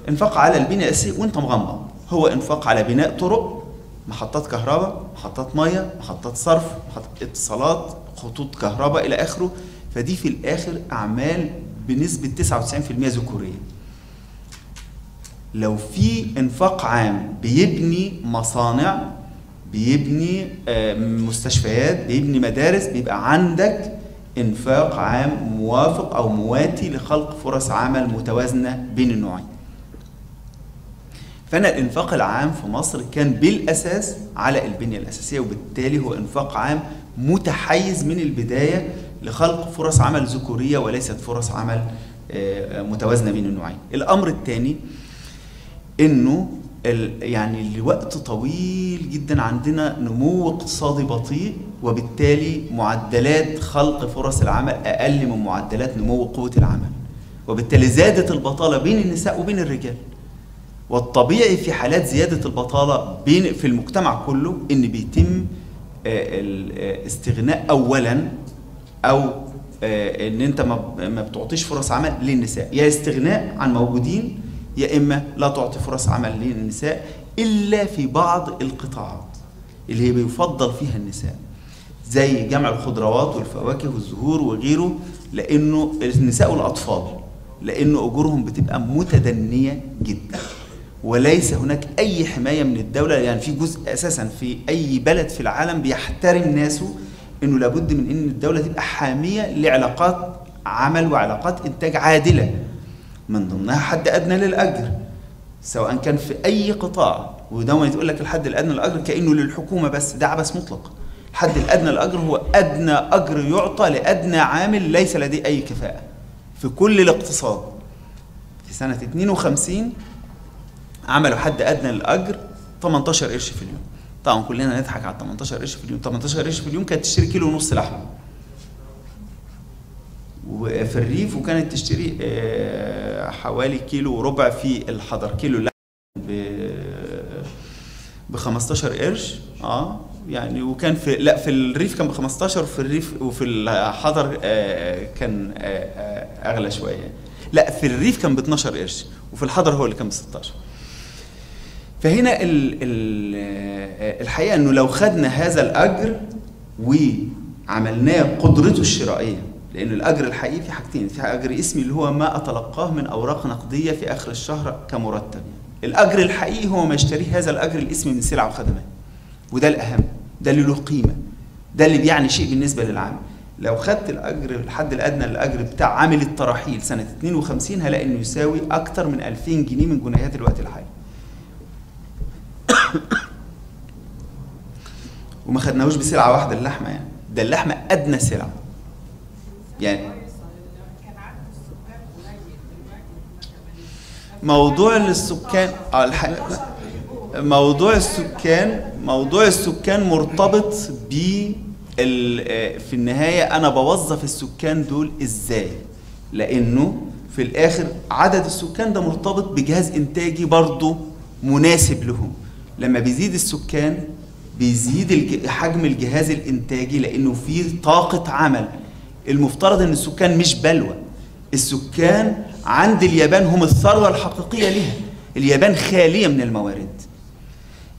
إنفاق على البنية الأساسية وأنت مغمض. هو إنفاق على بناء طرق محطات كهرباء محطات مية محطات صرف محطات اتصالات خطوط كهرباء إلى آخره. فدي في الآخر أعمال بنسبة 99% ذكورية. لو في إنفاق عام بيبني مصانع بيبني آه، مستشفيات بيبني مدارس بيبقى عندك انفاق عام موافق أو مواتي لخلق فرص عمل متوازنة بين النوعين. فأنا الإنفاق العام في مصر كان بالأساس على البنية الأساسية وبالتالي هو إنفاق عام متحيز من البداية لخلق فرص عمل ذكورية وليست فرص عمل آه، متوازنة بين النوعين. الأمر الثاني إنه يعني لوقت طويل جدا عندنا نمو اقتصادي بطيء وبالتالي معدلات خلق فرص العمل أقل من معدلات نمو قوة العمل. وبالتالي زادت البطالة بين النساء وبين الرجال. والطبيعي في حالات زيادة البطالة بين في المجتمع كله إن بيتم آه، الاستغناء اولا أو آه، إن أنت ما بتعطيش فرص عمل للنساء. يا استغناء عن موجودين يا إما لا تعطي فرص عمل للنساء إلا في بعض القطاعات اللي هي بيفضل فيها النساء زي جمع الخضروات والفواكه والزهور وغيره لأنه النساء والأطفال لأنه أجورهم بتبقى متدنية جدا. وليس هناك أي حماية من الدولة يعني في جزء أساسا في أي بلد في العالم بيحترم ناسه إنه لابد من إن الدولة تبقى حامية لعلاقات عمل وعلاقات إنتاج عادلة. من ضمنها حد أدنى للأجر سواء كان في أي قطاع. ودايما تقول لك الحد الأدنى للأجر كأنه للحكومة بس ده عبث مطلق. الحد الأدنى للأجر هو أدنى أجر يعطى لأدنى عامل ليس لديه أي كفاءة. في كل الاقتصاد في سنة 52 عملوا حد أدنى للأجر 18 قرش في اليوم. طبعا كلنا نضحك على 18 قرش في اليوم. 18 قرش في اليوم كانت تشتري كيلو ونص لحمة. وفي الريف وكانت تشتري آه، حوالي كيلو وربع في الحضر كيلو اللحم ب 15 قرش آه يعني وكان في لا في الريف كان ب 15 وفي الريف وفي الحضر آه، كان آه، أغلى شوية. لا في الريف كان ب 12 قرش وفي الحضر هو اللي كان ب 16 فهنا ال ال الحقيقة إنه لو خدنا هذا الأجر وعملناه قدرته الشرائية لأن الأجر الحقيقي في حاجتين في أجر اسمي اللي هو ما أتلقاه من أوراق نقدية في آخر الشهر كمرتب. الأجر الحقيقي هو ما يشتريه هذا الأجر الاسمي من سلع وخدمات وده الأهم ده اللي له قيمة ده اللي بيعني شيء بالنسبة للعامل. لو خدت الأجر الحد الأدنى للأجر بتاع عامل التراحيل سنة 52 هلاقي إنه يساوي أكتر من 2000 جنيه من جنيهات الوقت الحالي. وما خدناهوش بسلعة واحدة اللحمة يعني. ده اللحمة أدنى سلعة. يعني موضوع السكان الح... موضوع السكان موضوع السكان مرتبط ب. آه، في النهاية أنا بوظف السكان دول إزاي لأنه في الآخر عدد السكان ده مرتبط بجهاز إنتاجي برضه مناسب لهم لما بيزيد السكان بيزيد. حجم الجهاز الإنتاجي لأنه فيه طاقة عمل المفترض إن السكان مش بلوى. السكان عند اليابان هم الثروة الحقيقية لها اليابان خالية من الموارد.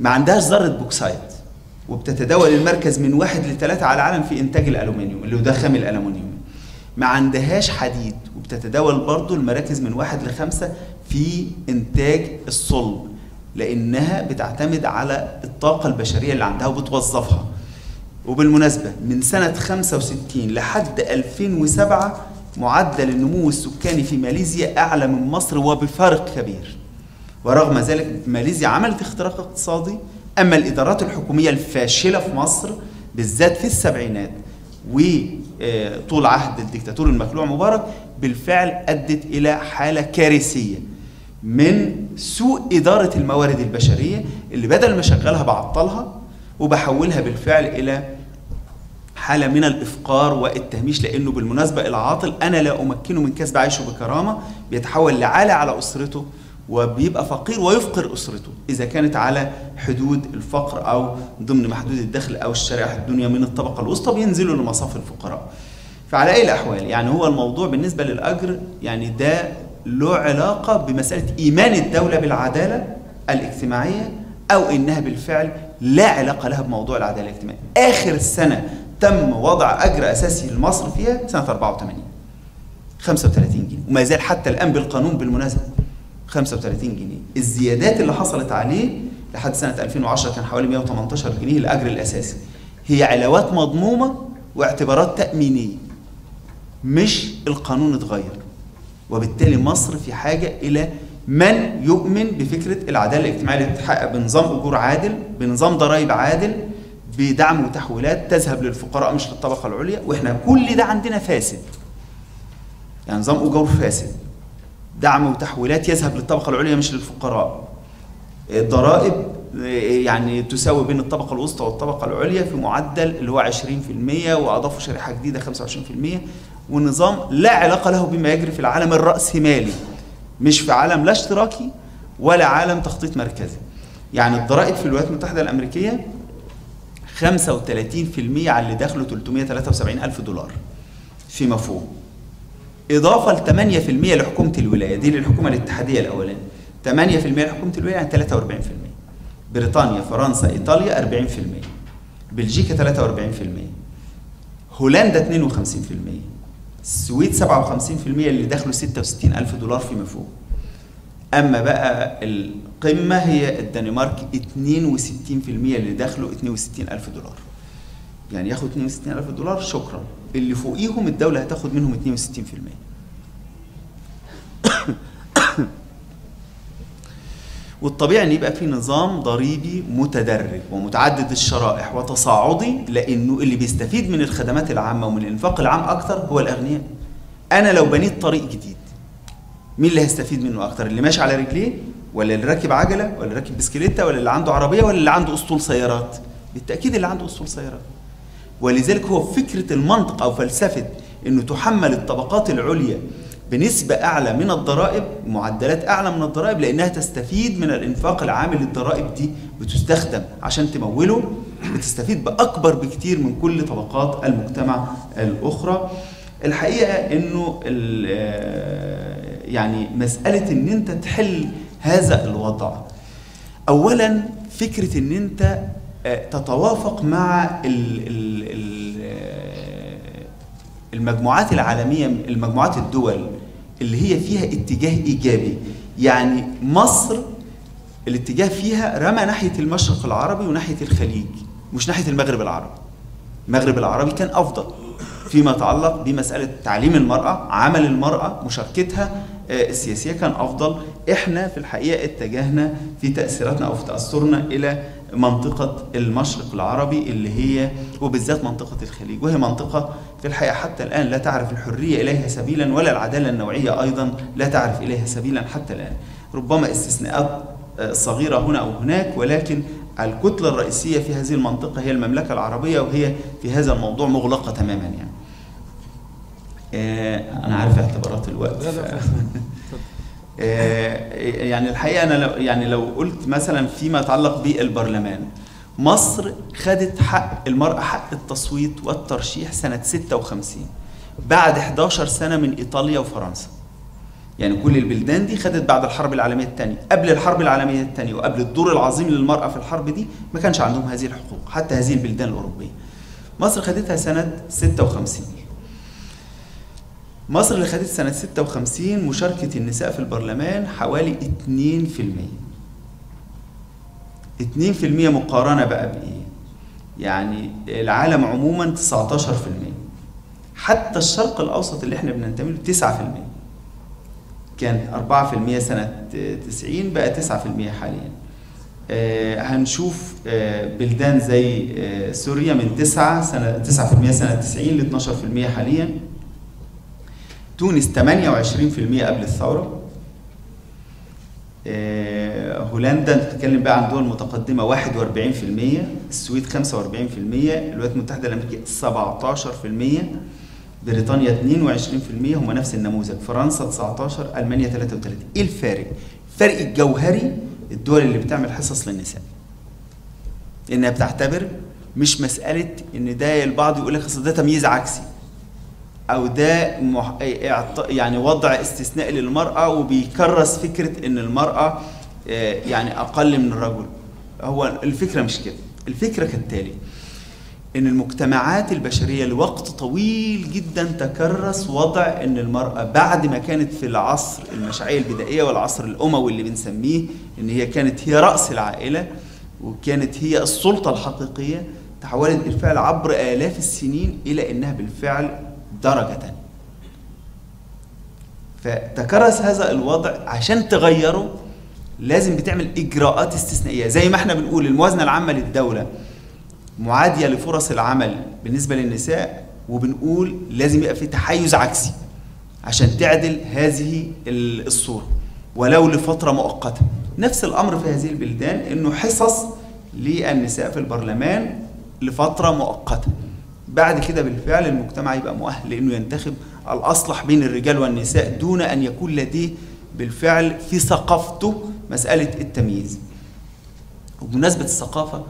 ما عندهاش ذرة بوكسايت وبتتداول المركز من واحد لثلاثة على العالم في إنتاج الألومنيوم اللي هو ده خام الألومنيوم. ما عندهاش حديد. وبتتداول برضو المراكز من واحد لخمسة في إنتاج الصلب. لأنها بتعتمد على الطاقة البشرية اللي عندها وبتوظفها. وبالمناسبة من سنة 65 لحد 2007 معدل النمو السكاني في ماليزيا أعلى من مصر وبفارق كبير. ورغم ذلك ماليزيا عملت اختراق اقتصادي أما الإدارات الحكومية الفاشلة في مصر بالذات في السبعينات وطول عهد الدكتاتور المخلوع مبارك بالفعل أدت إلى حالة كارثية من سوء إدارة الموارد البشرية اللي بدل ما أشغلها بعطلها وبحولها بالفعل إلى حالة من الإفقار والتهميش لأنه بالمناسبة العاطل أنا لا أمكنه من كسب عيشه بكرامة بيتحول لعالة على أسرته وبيبقى فقير ويفقر أسرته إذا كانت على حدود الفقر أو ضمن محدود الدخل أو الشريحة الدنيا من الطبقة الوسطى بينزلوا لمصاف الفقراء. فعلى أي الأحوال يعني هو الموضوع بالنسبة للأجر يعني ده له علاقة بمسألة إيمان الدولة بالعدالة الاجتماعية أو إنها بالفعل لا علاقة لها بموضوع العدالة الاجتماعية. آخر سنة تم وضع أجر أساسي لمصر فيها سنة 84 35 جنيه. وما زال حتى الآن بالقانون بالمناسبة. 35 جنيه. الزيادات اللي حصلت عليه لحد سنة 2010 كان حوالي 118 جنيه الأجر الأساسي. هي علاوات مضمومة واعتبارات تأمينية. مش القانون اتغير. وبالتالي مصر في حاجة إلى من يؤمن بفكرة العدالة الاجتماعية اللي بنظام أجور عادل بنظام ضرائب عادل بدعم وتحويلات تذهب للفقراء مش للطبقة العليا وإحنا كل ده عندنا فاسد. يعني نظام أجور فاسد. دعم وتحويلات يذهب للطبقة العليا مش للفقراء. الضرائب يعني تساوي بين الطبقة الوسطى والطبقة العليا في معدل اللي هو 20% وأضافوا شريحة جديدة 25% ونظام لا علاقة له بما يجري في العالم الرأسمالي مش في عالم لا اشتراكي ولا عالم تخطيط مركزي. يعني الضرائب في الولايات المتحدة الأمريكية 35% على اللي دخله 373 ألف دولار. فيما فوق إضافة ل 8% لحكومة الولاية دي للحكومة الاتحادية الأولانية. 8% لحكومة الولاية يعني 43% بريطانيا فرنسا إيطاليا 40% بلجيكا 43% هولندا 52% السويد 57% اللي دخلوا 66 ألف دولار فيما فوق أما بقى القمة هي الدنمارك 62% اللي دخلوا 62 ألف دولار. يعني ياخد 62 ألف دولار شكرا. اللي فوقيهم الدولة هتاخد منهم 62% والطبيعي إن يبقى في نظام ضريبي متدرج ومتعدد الشرائح وتصاعدي لأنه اللي بيستفيد من الخدمات العامة ومن الإنفاق العام أكتر هو الأغنياء. أنا لو بنيت طريق جديد مين اللي هيستفيد منه أكتر اللي ماشي على رجليه ولا اللي راكب عجلة ولا اللي راكب بسكليتة ولا اللي عنده عربية ولا اللي عنده أسطول سيارات؟ بالتأكيد اللي عنده أسطول سيارات. ولذلك هو فكرة المنطق أو فلسفة إنه تحمل الطبقات العليا بنسبة أعلى من الضرائب معدلات أعلى من الضرائب لأنها تستفيد من الإنفاق العام اللي الضرائب دي بتستخدم عشان تموله بتستفيد بأكبر بكتير من كل طبقات المجتمع الأخرى. الحقيقة إنه يعني مسألة إن أنت تحل هذا الوضع. أولا فكرة إن أنت تتوافق مع ال المجموعات العالمية المجموعات الدول اللي هي فيها اتجاه إيجابي. يعني مصر الاتجاه فيها رمى ناحية المشرق العربي وناحية الخليج مش ناحية المغرب العربي. المغرب العربي كان أفضل. فيما يتعلق بمسألة تعليم المرأة عمل المرأة مشاركتها السياسية كان أفضل. إحنا في الحقيقة اتجهنا في تأثيراتنا أو في تأثرنا إلى منطقة المشرق العربي اللي هي وبالذات منطقة الخليج. وهي منطقة في الحقيقة حتى الآن لا تعرف الحرية إليها سبيلا ولا العدالة النوعية أيضا لا تعرف إليها سبيلا حتى الآن. ربما استثناءات صغيرة هنا أو هناك ولكن الكتلة الرئيسية في هذه المنطقة هي المملكة العربية وهي في هذا الموضوع مغلقة تماما يعني. أنا عارف اعتبارات الوقت. يعني الحقيقة أنا لو يعني لو قلت مثلا فيما يتعلق بالبرلمان مصر خدت حق المرأة حق التصويت والترشيح سنة 56 بعد 11 سنة من إيطاليا وفرنسا. يعني كل البلدان دي خدت بعد الحرب العالمية الثانية قبل الحرب العالمية الثانية وقبل الدور العظيم للمرأة في الحرب دي ما كانش عندهم هذه الحقوق حتى هذه البلدان الأوروبية. مصر خدتها سنة 56 مصر اللي خدت سنة 56 مشاركة النساء في البرلمان حوالي 2% 2% مقارنة بقى بإيه؟ يعني العالم عموما 19% حتى الشرق الأوسط اللي إحنا بننتمي له 9% كان 4% سنة 90 بقى 9% حاليا. آه هنشوف آه بلدان زي آه سوريا من 9 سنة 9% سنة 90 ل 12% حاليا. تونس 28% قبل الثورة. آه، هولندا أنت بتتكلم بقى عن دول متقدمة 41% السويد 45% الولايات المتحدة الأمريكية 17% بريطانيا 22% هم نفس النموذج فرنسا 19 ألمانيا 33 إيه الفارق؟ الفرق الجوهري الدول اللي بتعمل حصص للنساء. إنها بتعتبر مش مسألة إن ده البعض يقول لك ده تمييز عكسي. أو ده. يعني وضع استثنائي للمرأة وبيكرس فكرة إن المرأة يعني أقل من الرجل هو الفكرة مش كده الفكرة كالتالي إن المجتمعات البشرية لوقت طويل جدا تكرس وضع إن المرأة بعد ما كانت في العصر المشاعيه البدائية والعصر الأموي اللي بنسميه إن هي كانت هي رأس العائلة وكانت هي السلطة الحقيقية تحولت بالفعل عبر آلاف السنين إلى إنها بالفعل درجة. تانية فتكرس هذا الوضع عشان تغيره لازم بتعمل إجراءات استثنائية. زي ما إحنا بنقول الموازنة العامة للدولة معادية لفرص العمل بالنسبة للنساء وبنقول لازم يبقى في تحيز عكسي عشان تعدل هذه الصورة. ولو لفترة مؤقتة. نفس الأمر في هذه البلدان إنه حصص للنساء في البرلمان لفترة مؤقتة. بعد كده بالفعل المجتمع يبقى مؤهل لإنه ينتخب الأصلح بين الرجال والنساء دون أن يكون لديه بالفعل في ثقافته مسألة التمييز. وبمناسبة الثقافة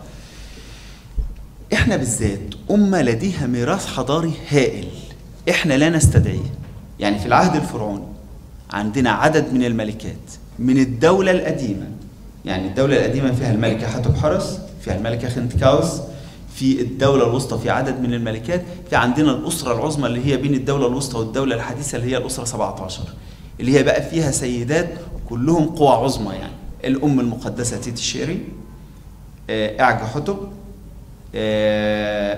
إحنا بالذات أمة لديها ميراث حضاري هائل إحنا لا نستدعيه. يعني في العهد الفرعوني عندنا عدد من الملكات من الدولة القديمة يعني الدولة القديمة فيها الملكة حتبحرس فيها الملكة خنتكاوس في الدولة الوسطى في عدد من الملكات في عندنا الأسرة العظمى اللي هي بين الدولة الوسطى والدولة الحديثة اللي هي الأسرة 17 اللي هي بقى فيها سيدات كلهم قوى عظمى يعني. الأم المقدسة تيتي شيري إياح حتب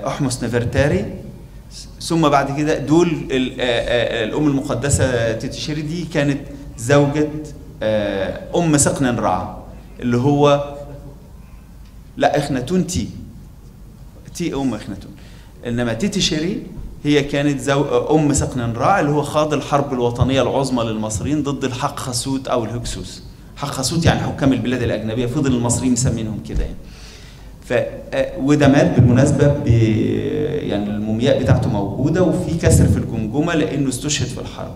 أحمس نفرتاري. ثم بعد كده دول الأم المقدسة تيتي شيري دي كانت زوجة أم سقنن رع اللي هو لا اخناتون تيي ام اخناتون إنما تيتي شيري هي كانت زو... أم سقننراع اللي هو خاض الحرب الوطنية العظمى للمصريين ضد الحقا خاسوت أو الهكسوس. حق خسوت يعني حكام البلاد الأجنبية فضل المصريين مسمينهم كده يعني. ف وده مات بالمناسبة ب... يعني المومياء بتاعته موجودة وفي كسر في الجمجمة لأنه استشهد في الحرب.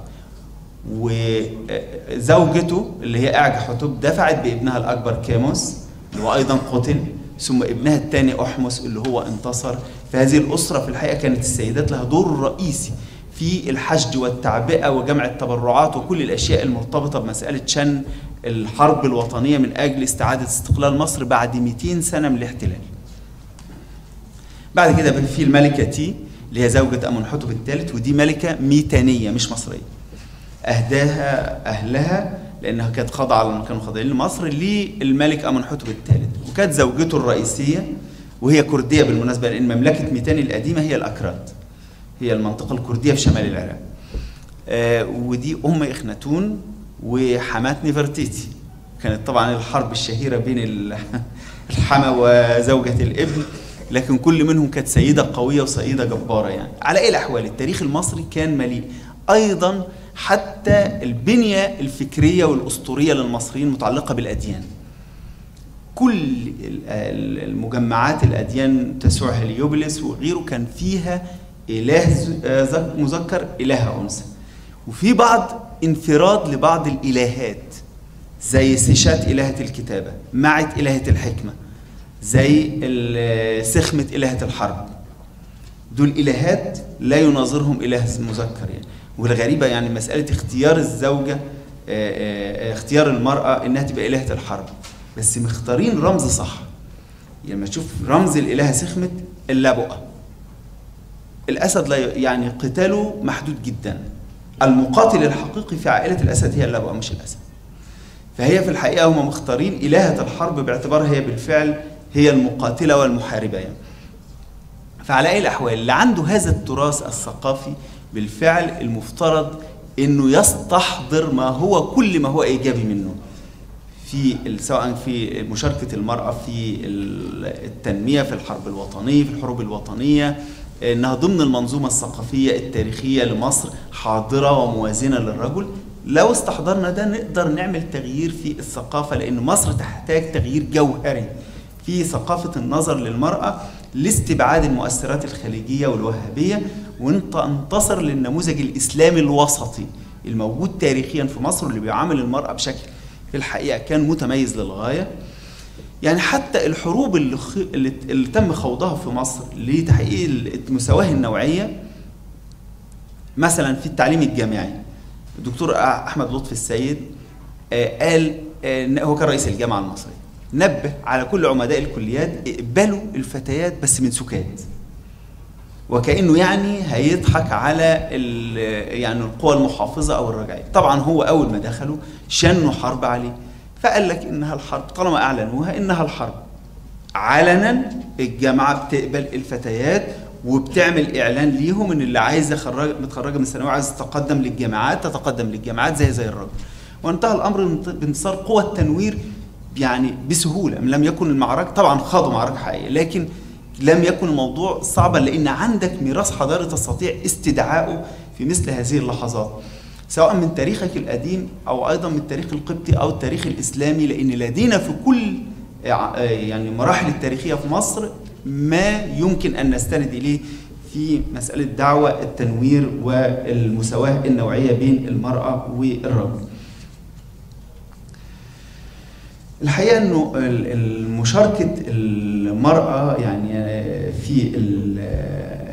وزوجته اللي هي إعجى حتب دفعت بابنها الأكبر كاموس اللي هو أيضا قتل ثم ابنها الثاني أحمس اللي هو انتصر فهذه الأسرة في الحقيقة كانت السيدات لها دور رئيسي في الحشد والتعبئة وجمع التبرعات وكل الأشياء المرتبطة بمسألة شن الحرب الوطنية من أجل استعادة استقلال مصر بعد 200 سنة من الاحتلال. بعد كده في الملكة تي اللي هي زوجة أمنحتب الثالث ودي ملكة ميتانية مش مصرية. أهداها أهلها لأنها كانت خاضعة كانوا خاضعين لمصر للملك أمنحتب الثالث وكانت زوجته الرئيسية وهي كردية بالمناسبة لأن مملكة ميتاني القديمة هي الأكراد. هي المنطقة الكردية في شمال العراق. آه ودي أم إخناتون وحماة نفرتيتي. كانت طبعا الحرب الشهيرة بين الحما وزوجة الابن لكن كل منهم كانت سيدة قوية وسيدة جبارة يعني على أي الأحوال التاريخ المصري كان مليء أيضا حتى البنية الفكرية والأسطورية للمصريين متعلقة بالأديان. كل المجمعات الأديان تسوع هليوبلس وغيره كان فيها إله مذكر إله أنثى. وفي بعض انفراد لبعض الإلهات زي سيشات إلهة الكتابة معت إلهة الحكمة زي سخمة إلهة الحرب. دول إلهات لا يناظرهم إله مذكر يعني. والغريبة يعني مسألة اختيار الزوجة اختيار المرأة إنها تبقى إلهة الحرب. بس مختارين رمز صح. يعني لما تشوف رمز الإلهة سخمة اللبؤة الأسد لا يعني قتاله محدود جدا. المقاتل الحقيقي في عائلة الأسد هي اللبؤة مش الأسد. فهي في الحقيقة هم مختارين إلهة الحرب باعتبارها هي بالفعل هي المقاتلة والمحاربة يعني. فعلى أي الأحوال اللي عنده هذا التراث الثقافي بالفعل المفترض أنه يستحضر ما هو كل ما هو إيجابي منه. في سواء في مشاركة المرأة في التنمية في الحرب الوطنية في الحروب الوطنية إنها ضمن المنظومة الثقافية التاريخية لمصر حاضرة وموازنة للرجل. لو استحضرنا ده نقدر نعمل تغيير في الثقافة لأن مصر تحتاج تغيير جوهري في ثقافة النظر للمرأة لاستبعاد المؤثرات الخليجية والوهابية. وانت انتصر للنموذج الإسلامي الوسطي الموجود تاريخيا في مصر واللي بيعامل المرأة بشكل في الحقيقة كان متميز للغاية. يعني حتى الحروب اللي, خ... اللي, اللي تم خوضها في مصر لتحقيق المساواة النوعية مثلا في التعليم الجامعي. الدكتور أحمد لطفي السيد قال هو كان رئيس الجامعة المصرية. نبه على كل عمداء الكليات اقبلوا الفتيات بس من سكات. وكأنه يعني هيضحك على يعني القوى المحافظة أو الرجعية. طبعا هو أول ما دخلوا شنوا حرب عليه فقال لك انها الحرب طالما أعلنوها انها الحرب علنا الجامعة بتقبل الفتيات وبتعمل إعلان ليهم إن اللي عايز يخرج متخرجة من الثانوية عايز تتقدم للجامعات تتقدم للجامعات زي زي الرجل. وانتهى الأمر بانتصار قوى التنوير يعني بسهولة. لم يكن المعركة طبعا خاضوا معركة حقيقية لكن لم يكن الموضوع صعبا لأن عندك ميراث حضاري تستطيع استدعائه في مثل هذه اللحظات سواء من تاريخك القديم أو أيضا من التاريخ القبطي أو التاريخ الإسلامي لأن لدينا في كل يعني المراحل التاريخية في مصر ما يمكن أن نستند إليه في مسألة دعوة التنوير والمساواة النوعية بين المرأة والرجل. الحقيقة إنه مشاركة المرأة يعني في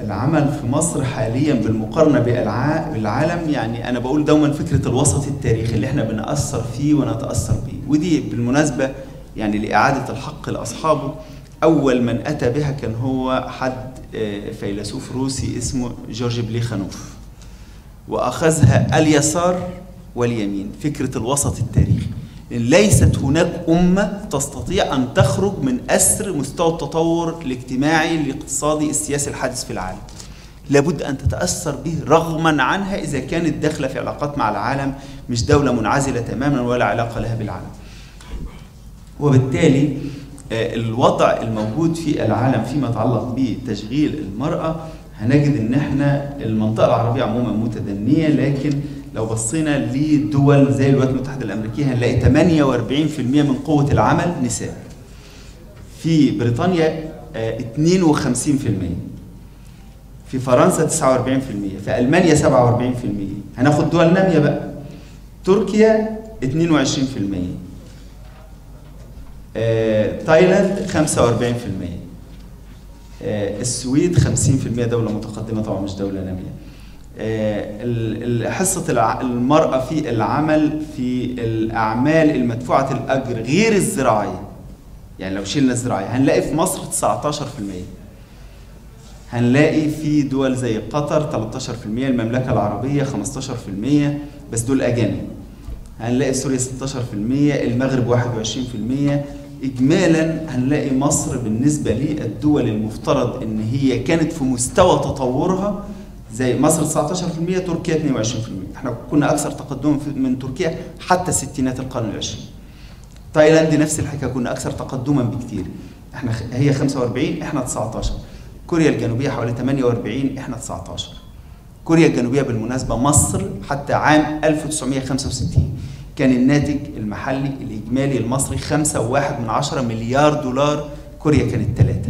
العمل في مصر حاليا بالمقارنة بالعالم يعني أنا بقول دوما فكرة الوسط التاريخي اللي إحنا بنأثر فيه ونتأثر بيه. ودي بالمناسبة يعني لإعادة الحق لأصحابه. أول من أتى بها كان هو حد فيلسوف روسي اسمه جورج بليخانوف. وأخذها اليسار واليمين. فكرة الوسط التاريخي. ليست هناك أمة تستطيع أن تخرج من أسر مستوى التطور الاجتماعي الاقتصادي السياسي الحادث في العالم. لابد أن تتأثر به رغما عنها إذا كانت داخلة في علاقات مع العالم مش دولة منعزلة تماما ولا علاقة لها بالعالم. وبالتالي آه، الوضع الموجود في العالم فيما يتعلق بتشغيل المرأة هنجد إن إحنا المنطقة العربية عموما متدنية لكن لو بصينا لدول زي الولايات المتحدة الأمريكية هنلاقي 48% من قوة العمل نساء. في بريطانيا آه، 52% في فرنسا 49% في ألمانيا 47% هناخد دول نامية بقى. تركيا 22% آه، تايلاند 45% آه، السويد 50% دولة متقدمة طبعا مش دولة نامية. آه، حصة الع- المرأة في العمل في الأعمال المدفوعة الأجر غير الزراعية يعني لو شلنا الزراعية هنلاقي في مصر 19% هنلاقي في دول زي قطر 13% المملكة العربية 15% بس دول أجانب. هنلاقي سوريا 16% المغرب 21% إجمالا هنلاقي مصر بالنسبة للدول المفترض إن هي كانت في مستوى تطورها زي مصر 19% تركيا 22% إحنا كنا أكثر تقدما من تركيا حتى ستينات القرن العشرين. تايلاند نفس الحكاية كنا أكثر تقدما بكتير إحنا هي 45 إحنا 19 كوريا الجنوبية حوالي 48 إحنا 19 كوريا الجنوبية بالمناسبة مصر حتى عام 1965 كان الناتج المحلي الإجمالي المصري 5.1 من عشرة مليار دولار كوريا كانت 3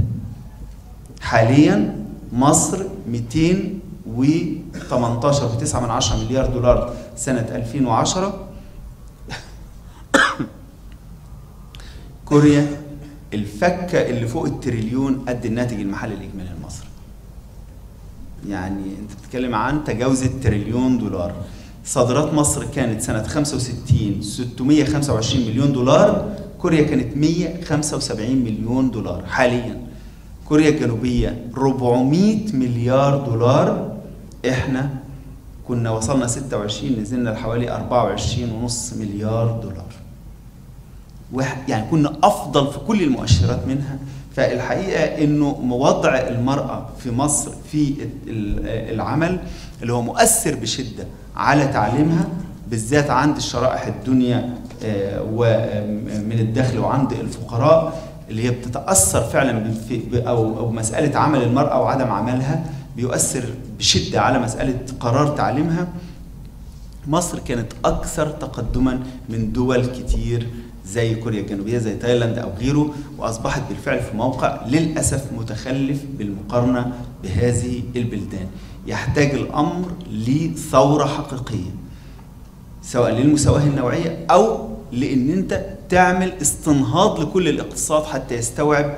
حاليا مصر 218.9 من عشرة مليار دولار سنة 2010 كوريا الفكة اللي فوق التريليون قد الناتج المحلي الإجمالي المصري يعني أنت بتتكلم عن تجاوز التريليون دولار. صادرات مصر كانت سنة 65 625 مليون دولار كوريا كانت 175 مليون دولار حاليا. كوريا الجنوبية 400 مليار دولار. إحنا كنا وصلنا 26 نزلنا لحوالي 24.5 مليار دولار. يعني كنا أفضل في كل المؤشرات منها. فالحقيقة إنه وضع المرأة في مصر في ال- ال- العمل اللي هو مؤثر بشدة على تعليمها بالذات عند الشرائح الدنيا آه، ومن الدخل وعند الفقراء اللي هي بتتأثر فعلا أو مسألة عمل المرأة وعدم عملها. بيؤثر بشدة على مسألة قرار تعليمها. مصر كانت أكثر تقدما من دول كتير زي كوريا الجنوبية زي تايلاند أو غيره وأصبحت بالفعل في موقع للأسف متخلف بالمقارنة بهذه البلدان. يحتاج الأمر لثورة حقيقية سواء للمساواة النوعية أو لأن أنت تعمل استنهاض لكل الاقتصاد حتى يستوعب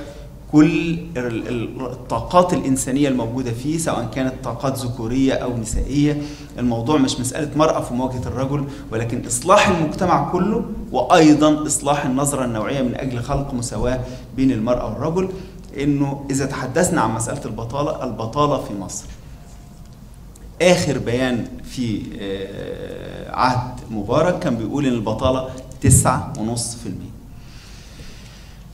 كل ال- ال- الطاقات الإنسانية الموجودة فيه سواء كانت طاقات ذكورية أو نسائية. الموضوع مش مسألة مرأة في مواجهة الرجل ولكن إصلاح المجتمع كله وأيضا إصلاح النظرة النوعية من أجل خلق مساواة بين المرأة والرجل. إنه إذا تحدثنا عن مسألة البطالة البطالة في مصر. آخر بيان في آه، عهد مبارك كان بيقول إن البطالة 9.5%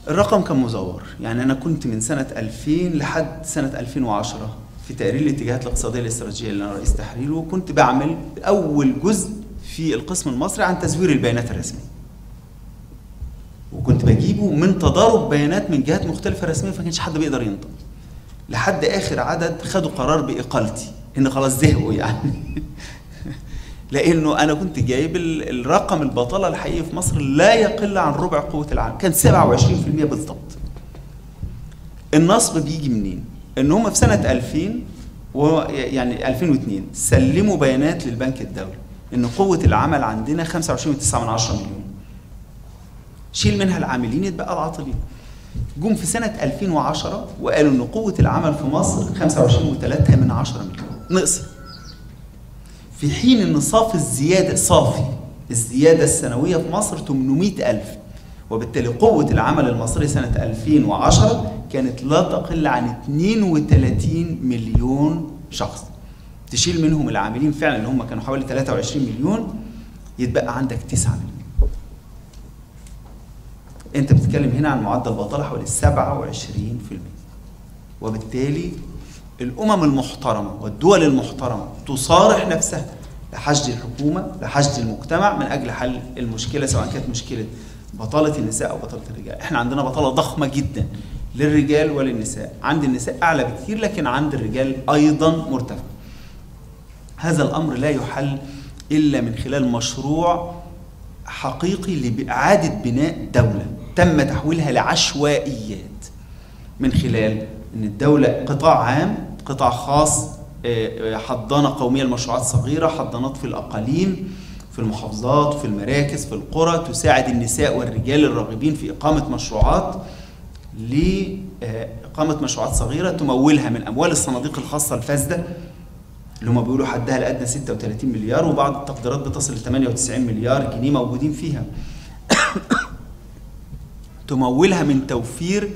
الرقم كان مزور. يعني أنا كنت من سنة 2000 لحد سنة 2010 في تقرير الاتجاهات الاقتصادية الاستراتيجية اللي أنا رئيس تحريره وكنت بعمل أول جزء في القسم المصري عن تزوير البيانات الرسمية. وكنت بجيبه من تضارب بيانات من جهات مختلفة رسمية فما كانش حد بيقدر ينطق. لحد آخر عدد خدوا قرار بإقالتي إن خلاص زهقوا يعني. لأنه أنا كنت جايب ال- الرقم البطاله الحقيقي في مصر لا يقل عن ربع قوة العالم. كان 27% بالضبط. النصب بيجي منين؟ إن هم في سنة 2000 و يعني 2002 سلموا بيانات للبنك الدولي إن قوة العمل عندنا 25.9 مليون. شيل منها العاملين يتبقى العاطلين. جم في سنة 2010 وقالوا إن قوة العمل في مصر 25.3 من 10 مليون. نقص في حين إن صافي الزياده صافي الزيادة السنوية في مصر 800 ألف وبالتالي قوة العمل المصري سنة 2010 كانت لا تقل عن 32 مليون شخص. تشيل منهم العاملين فعلا اللي هم كانوا حوالي 23 مليون يتبقى عندك 9 مليون. أنت بتتكلم هنا عن معدل بطالة حوالي 27% وبالتالي الأمم المحترمة والدول المحترمة تصارح نفسها لحشد الحكومة لحشد المجتمع من أجل حل المشكلة سواء كانت مشكلة بطالة النساء أو بطالة الرجال. إحنا عندنا بطالة ضخمة جدا للرجال وللنساء. عند النساء أعلى بكثير لكن عند الرجال أيضا مرتفع. هذا الأمر لا يحل إلا من خلال مشروع حقيقي لإعادة بناء دولة تم تحويلها لعشوائيات. من خلال إن الدولة قطاع عام قطاع خاص آه، آه، حضانة قومية لمشروعات صغيرة حضانات في الأقاليم في المحافظات في المراكز في القرى تساعد النساء والرجال الراغبين في إقامة مشروعات لإقامة مشروعات صغيرة تمولها من أموال الصناديق الخاصة الفاسدة اللي هم بيقولوا حدها الأدنى 36 مليار وبعض التقديرات بتصل ل 98 مليار جنيه موجودين فيها. تمولها من توفير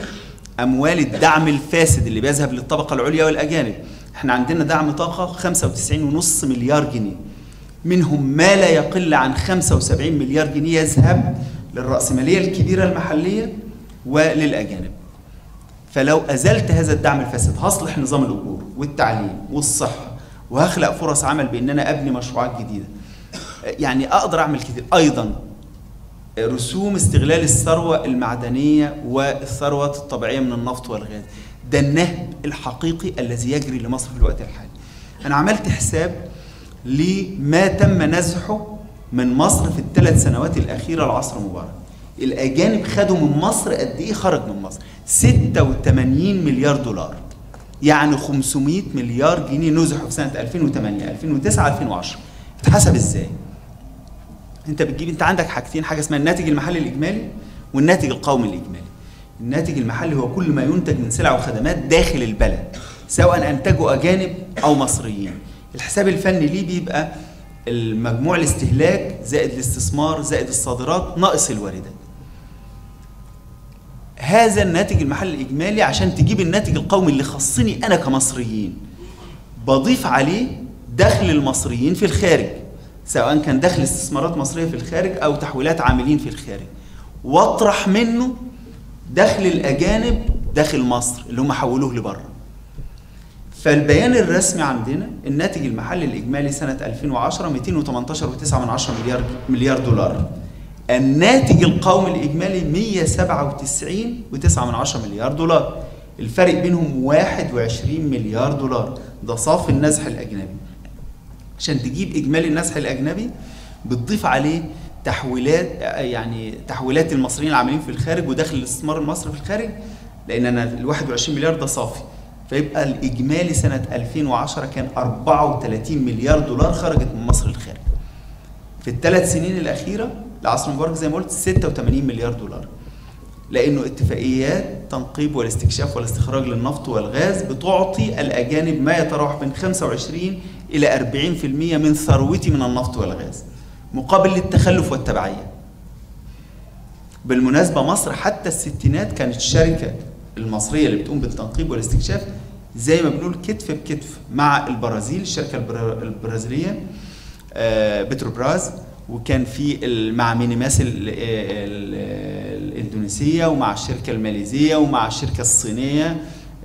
أموال الدعم الفاسد اللي بيذهب للطبقة العليا والأجانب. إحنا عندنا دعم طاقة 95.5 مليار جنيه. منهم ما لا يقل عن 75 مليار جنيه يذهب للرأسمالية الكبيرة المحلية وللأجانب. فلو أزلت هذا الدعم الفاسد هصلح نظام الأجور والتعليم والصحة وهخلق فرص عمل بأن أنا أبني مشروعات جديدة. يعني أقدر أعمل كتير. أيضا رسوم استغلال الثروة المعدنية والثروة الطبيعية من النفط والغاز. ده النهب الحقيقي الذي يجري لمصر في الوقت الحالي. أنا عملت حساب لما تم نزحه من مصر في الثلاث سنوات الأخيرة العصر مبارك. الأجانب خدوا من مصر قد إيه؟ خرج من مصر. 86 مليار دولار. يعني 500 مليار جنيه نزحوا في سنة 2008 2009 2010 اتحسب إزاي؟ انت بتجيب انت عندك حاجتين حاجة اسمها الناتج المحلي الإجمالي والناتج القومي الإجمالي. الناتج المحلي هو كل ما ينتج من سلع وخدمات داخل البلد سواء انتجوا أجانب أو مصريين. الحساب الفني ليه بيبقى المجموع الاستهلاك زائد الاستثمار زائد الصادرات ناقص الواردات. هذا الناتج المحلي الإجمالي عشان تجيب الناتج القومي اللي خصني أنا كمصريين بضيف عليه دخل المصريين في الخارج. سواء كان دخل استثمارات مصرية في الخارج أو تحويلات عاملين في الخارج. واطرح منه دخل الأجانب داخل مصر اللي هم حولوه لبره. فالبيان الرسمي عندنا الناتج المحلي الإجمالي سنة 2010 218.9 مليار مليار دولار. الناتج القومي الإجمالي 197.9 مليار دولار. الفرق بينهم 21 مليار دولار. ده صافي النزح الأجنبي. عشان تجيب إجمالي النزح الأجنبي بتضيف عليه تحويلات يعني تحويلات المصريين العاملين في الخارج ودخل الاستثمار المصري في الخارج لأن أنا ال 21 مليار ده صافي. فيبقى الإجمالي سنة 2010 كان 34 مليار دولار خرجت من مصر للخارج. في الثلاث سنين الأخيرة لعصر مبارك زي ما قلت 86 مليار دولار. لأنه اتفاقيات تنقيب والاستكشاف والاستخراج للنفط والغاز بتعطي الأجانب ما يتراوح من 25 إلى 40% من ثروتي من النفط والغاز مقابل للتخلف والتبعية. بالمناسبة مصر حتى الستينات كانت الشركة المصرية اللي بتقوم بالتنقيب والاستكشاف زي ما بنقول كتف بكتف مع البرازيل الشركة البرازيلية آه، بتروبراز. وكان في مع مينيماس الإندونيسية ومع الشركة الماليزية ومع الشركة الصينية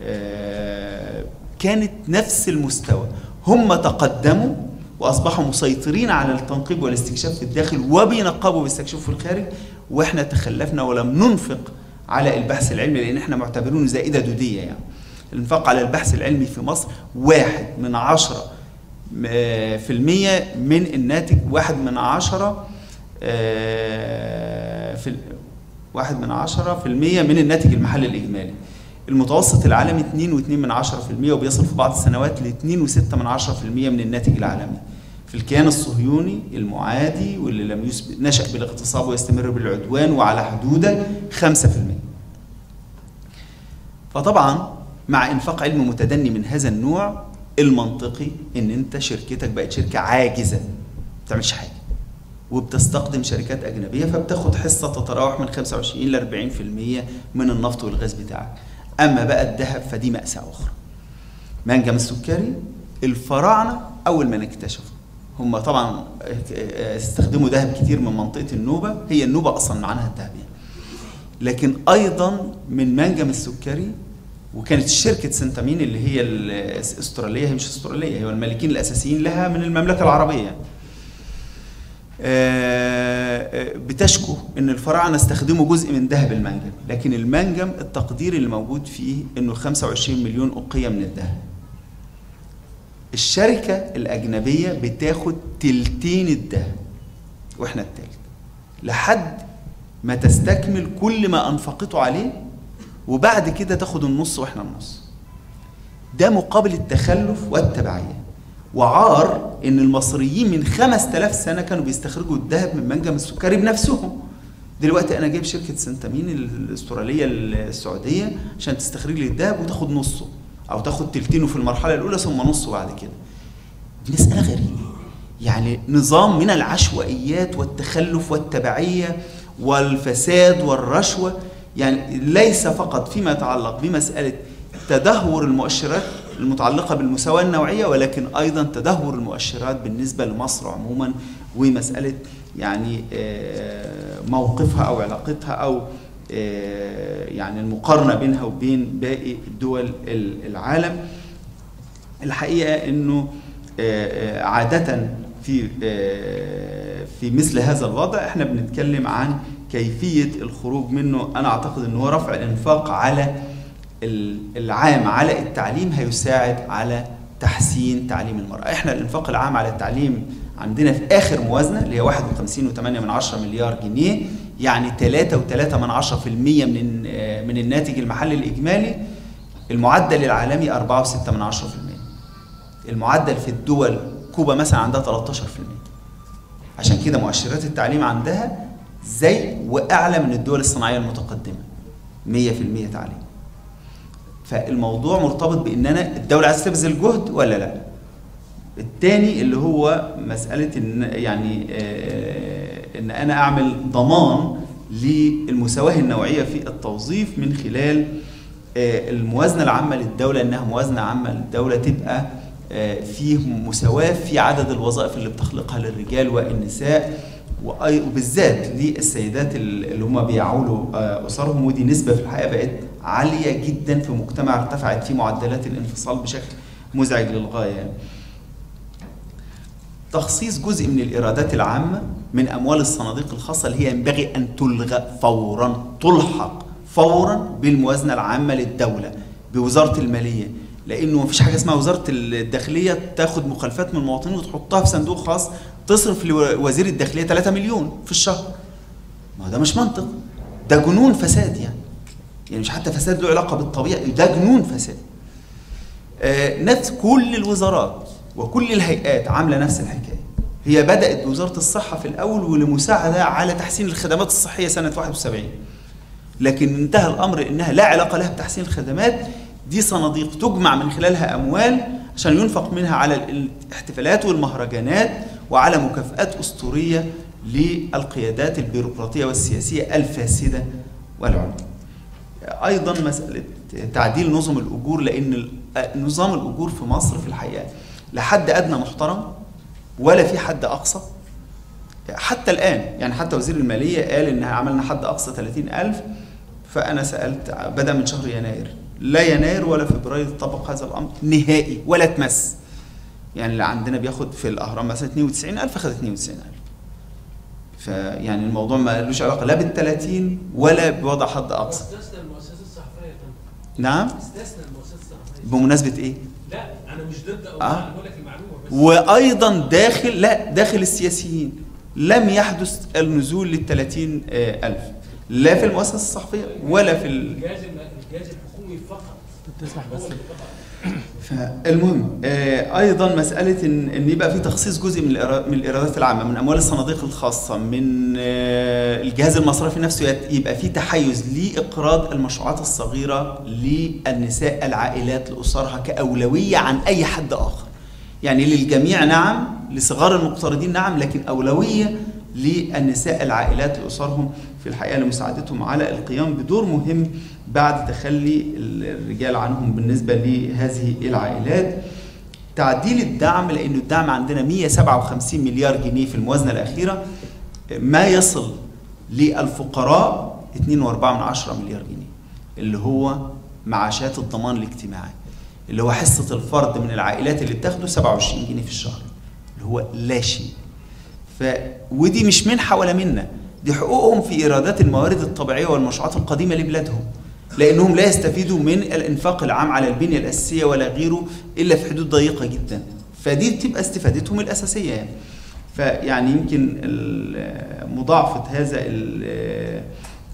آه، كانت نفس المستوى. هم تقدموا وأصبحوا مسيطرين على التنقيب والاستكشاف في الداخل وبينقبوا ويستكشفوا في الخارج وإحنا تخلفنا ولم ننفق على البحث العلمي لأن إحنا معتبرينه زائدة دودية يعني. الانفاق على البحث العلمي في مصر واحد من عشرة في المية من الناتج واحد من عشرة آه، في واحد من عشرة في المية من الناتج المحلي الإجمالي. المتوسط العالمي 2.2 من عشرة في المية وبيصل في بعض السنوات ل 2.6 من عشرة في المية من الناتج العالمي. في الكيان الصهيوني المعادي واللي لم يثبت نشأ بالاغتصاب ويستمر بالعدوان وعلى حدودة 5% فطبعا مع إنفاق علم متدني من هذا النوع المنطقي إن أنت شركتك بقت شركة عاجزة ما بتعملش حاجة. وبتستخدم شركات أجنبية فبتاخد حصة تتراوح من 25 ل 40% من النفط والغاز بتاعك. أما بقى الذهب فدي مأساة أخرى. منجم السكري الفراعنة أول ما اكتشفوا. هم طبعا استخدموا ذهب كتير من منطقة النوبة. هي النوبة أصلا معناها الذهب يعني. لكن أيضا من منجم السكري وكانت شركة سنتامين اللي هي الاسترالية هي مش أسترالية هي المالكين الأساسيين لها من المملكة العربية. آه آه، بتشكو إن الفراعنة استخدموا جزء من ذهب المنجم لكن المنجم التقدير اللي موجود فيه إنه 25 مليون أقية من الذهب. الشركة الأجنبية بتاخد تلتين الذهب وإحنا التالت لحد ما تستكمل كل ما أنفقته عليه وبعد كده تاخد النص وإحنا النص. ده مقابل التخلف والتبعية. وعار إن المصريين من 5000 سنة كانوا بيستخرجوا الذهب من منجم السكري بنفسهم. دلوقتي أنا جايب شركة سنتامين الأسترالية السعودية عشان تستخرج لي الذهب وتاخد نصه أو تاخد تلتينه في المرحلة الأولى ثم نصه بعد كده. دي مسألة غريبة. يعني نظام من العشوائيات والتخلف والتبعية والفساد والرشوة. يعني ليس فقط فيما يتعلق بمسألة تدهور المؤشرات المتعلقة بالمساواة النوعية ولكن أيضا تدهور المؤشرات بالنسبة لمصر عموما ومسألة يعني آه، موقفها أو علاقتها أو آه، يعني المقارنة بينها وبين باقي دول العالم. الحقيقة أنه آه، عادة في في مثل هذا الوضع إحنا بنتكلم عن كيفية الخروج منه. أنا أعتقد أنه رفع الإنفاق على العام على التعليم هيساعد على تحسين تعليم المرأة. إحنا الإنفاق العام على التعليم عندنا في آخر موازنة اللي هي 51.8 من 10 مليار جنيه يعني 3.3 من 10 في المية من من الناتج المحلي الإجمالي المعدل العالمي 4.6 من 10 في المية. المعدل في الدول كوبا مثلا عندها 13 في المية. عشان كده مؤشرات التعليم عندها زي وأعلى من الدول الصناعية المتقدمة 100% تعليم. فالموضوع مرتبط بان أنا الدولة عايزة تبذل جهد ولا لا؟ الثاني اللي هو مسألة إن يعني آه، إن أنا أعمل ضمان للمساواة النوعية في التوظيف من خلال آه، الموازنة العامة للدولة إنها موازنة عامة للدولة تبقى آه، فيه مساواة في عدد الوظائف اللي بتخلقها للرجال والنساء وبالذات للسيدات اللي هم بيعولوا أسرهم ودي نسبة في الحقيقة بقت عالية جدا في مجتمع ارتفعت فيه معدلات الانفصال بشكل مزعج للغاية. تخصيص جزء من الإيرادات العامة من أموال الصناديق الخاصة اللي هي ينبغي أن تلغى فورا تلحق فورا بالموازنة العامة للدولة بوزارة المالية. لأنه مفيش حاجة اسمها وزارة الداخلية تاخد مخالفات من المواطنين وتحطها في صندوق خاص تصرف لوزير الداخلية 3 مليون في الشهر. ما ده مش منطق. ده جنون فساد يعني. يعني مش حتى فساد له علاقة بالطبيعة ده جنون فساد. آه نفس كل الوزارات وكل الهيئات عاملة نفس الحكاية. هي بدأت بوزاره الصحة في الأول ولمساعدة على تحسين الخدمات الصحية سنة 71 لكن انتهى الأمر إنها لا علاقة لها بتحسين الخدمات. دي صناديق تجمع من خلالها أموال عشان ينفق منها على الاحتفالات والمهرجانات وعلى مكافآت أسطورية للقيادات البيروقراطية والسياسية الفاسدة والعليا أيضا مسألة تعديل نظم الأجور لأن نظام الأجور في مصر في الحقيقة لا حد أدنى محترم ولا في حد أقصى. حتى الآن يعني حتى وزير المالية قال إن عملنا حد أقصى 30000 فأنا سألت بدا من شهر يناير. لا يناير ولا فبراير طبق هذا الأمر نهائي ولا تمس. يعني اللي عندنا بياخد في الأهرام مثلا 92000 خد 92000 فيعني الموضوع ما لوش علاقة لا بال 30 ولا بوضع حد أقصى. نعم. استثنى بمناسبة إيه؟ لا أنا مش ضد أو آه. بقول لك المعلومة بس. وأيضا داخل لا داخل السياسيين. لم يحدث النزول لل 30000 لا في المؤسسة الصحفية ولا في الجهاز الحكومي فقط. تسمح بس. فالمهم آه أيضا مسألة ان إن يبقى في تخصيص جزء من من الإيرادات العامة من أموال الصناديق الخاصة من آه الجهاز المصرفي نفسه يبقى في تحيز لإقراض المشروعات الصغيرة للنساء العائلات لأسرها كأولوية عن أي حد آخر. يعني للجميع نعم لصغار المقترضين نعم لكن أولوية للنساء العائلات لأسرهم. في الحقيقة لمساعدتهم على القيام بدور مهم بعد تخلي الرجال عنهم بالنسبة لهذه العائلات. تعديل الدعم لأنه الدعم عندنا 157 مليار جنيه في الموازنة الأخيرة ما يصل للفقراء 2.4 مليار جنيه اللي هو معاشات الضمان الاجتماعي اللي هو حصة الفرد من العائلات اللي بتاخده 27 جنيه في الشهر اللي هو لا شيء. ف ودي مش منحة ولا منة دي حقوقهم في إيرادات الموارد الطبيعية والمشروعات القديمة لبلادهم. لأنهم لا يستفيدوا من الإنفاق العام على البنية الأساسية ولا غيره إلا في حدود ضيقة جدا. فدي بتبقى استفادتهم الأساسية يعني. فيعني يمكن مضاعفه هذا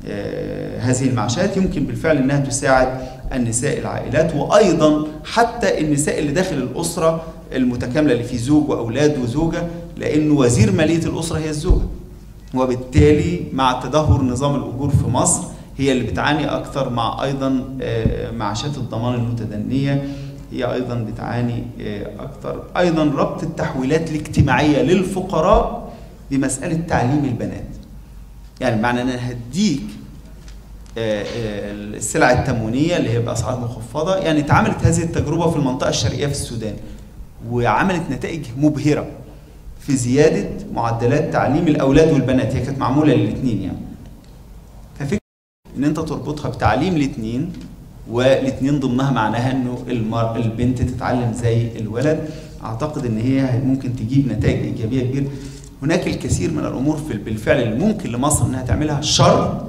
آه، هذه المعاشات يمكن بالفعل إنها تساعد النساء العائلات وأيضا حتى النساء اللي داخل الأسرة المتكاملة اللي في زوج وأولاد وزوجة لأنه وزير مالية الأسرة هي الزوجة. وبالتالي مع تدهور نظام الأجور في مصر هي اللي بتعاني أكثر مع أيضا آه، معاشات الضمان المتدنية. هي أيضا بتعاني آه، أكثر أيضا ربط التحويلات الاجتماعية للفقراء بمسألة تعليم البنات. يعني معنى إن أنا هديك آه، السلع التموينية اللي هي بأسعار مخفضة. يعني اتعملت هذه التجربة في المنطقة الشرقية في السودان وعملت نتائج مبهرة في زيادة معدلات تعليم الأولاد والبنات. هي كانت معمولة للاثنين يعني. إن أنت تربطها بتعليم الاثنين والاثنين ضمنها معناها إنه المر... البنت تتعلم زي الولد. أعتقد إن هي ممكن تجيب نتائج إيجابية كبيرة. هناك الكثير من الأمور في بالفعل اللي ممكن لمصر إنها تعملها. شرط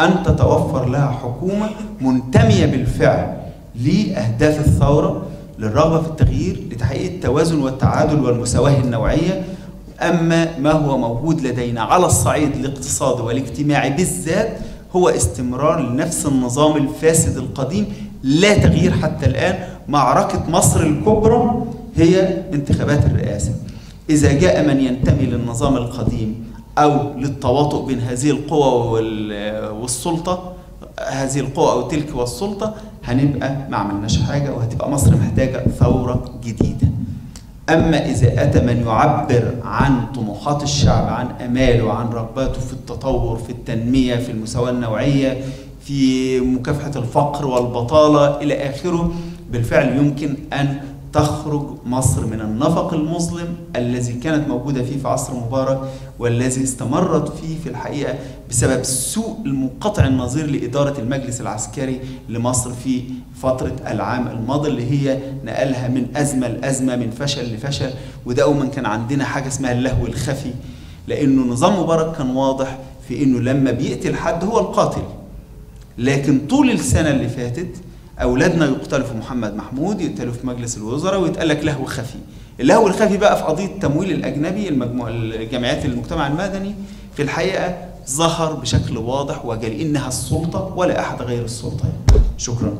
أن تتوفر لها حكومة منتمية بالفعل لأهداف الثورة للرغبة في التغيير لتحقيق التوازن والتعادل والمساواة النوعية. أما ما هو موجود لدينا على الصعيد الاقتصادي والاجتماعي بالذات هو استمرار لنفس النظام الفاسد القديم لا تغيير حتى الآن. معركة مصر الكبرى هي انتخابات الرئاسة. إذا جاء من ينتمي للنظام القديم أو للتواطؤ بين هذه القوى وال- والسلطة هذه القوى أو تلك والسلطة هنبقى ما عملناش حاجة وهتبقى مصر محتاجة ثورة جديدة. أما إذا أتى من يعبر عن طموحات الشعب عن أماله عن رغباته في التطور في التنمية في المساواة النوعية في مكافحة الفقر والبطالة إلى آخره بالفعل يمكن أن تخرج مصر من النفق المظلم الذي كانت موجودة فيه في عصر مبارك والذي استمرت فيه في الحقيقة بسبب سوء المنقطع النظير لإدارة المجلس العسكري لمصر في فترة العام الماضي اللي هي نقلها من أزمة لأزمة من فشل لفشل. ودائما كان عندنا حاجة اسمها اللهو الخفي لأنه نظام مبارك كان واضح في أنه لما بيقتل حد هو القاتل. لكن طول السنة اللي فاتت أولادنا يقتلوا في محمد محمود يقتلوا في مجلس الوزراء ويتقال لك لهو خفي. اللهو الخفي بقى في قضية التمويل الأجنبي المجموع الجمعيات المجتمع المدني في الحقيقة ظهر بشكل واضح وجلي إنها السلطة ولا أحد غير السلطة. شكرا.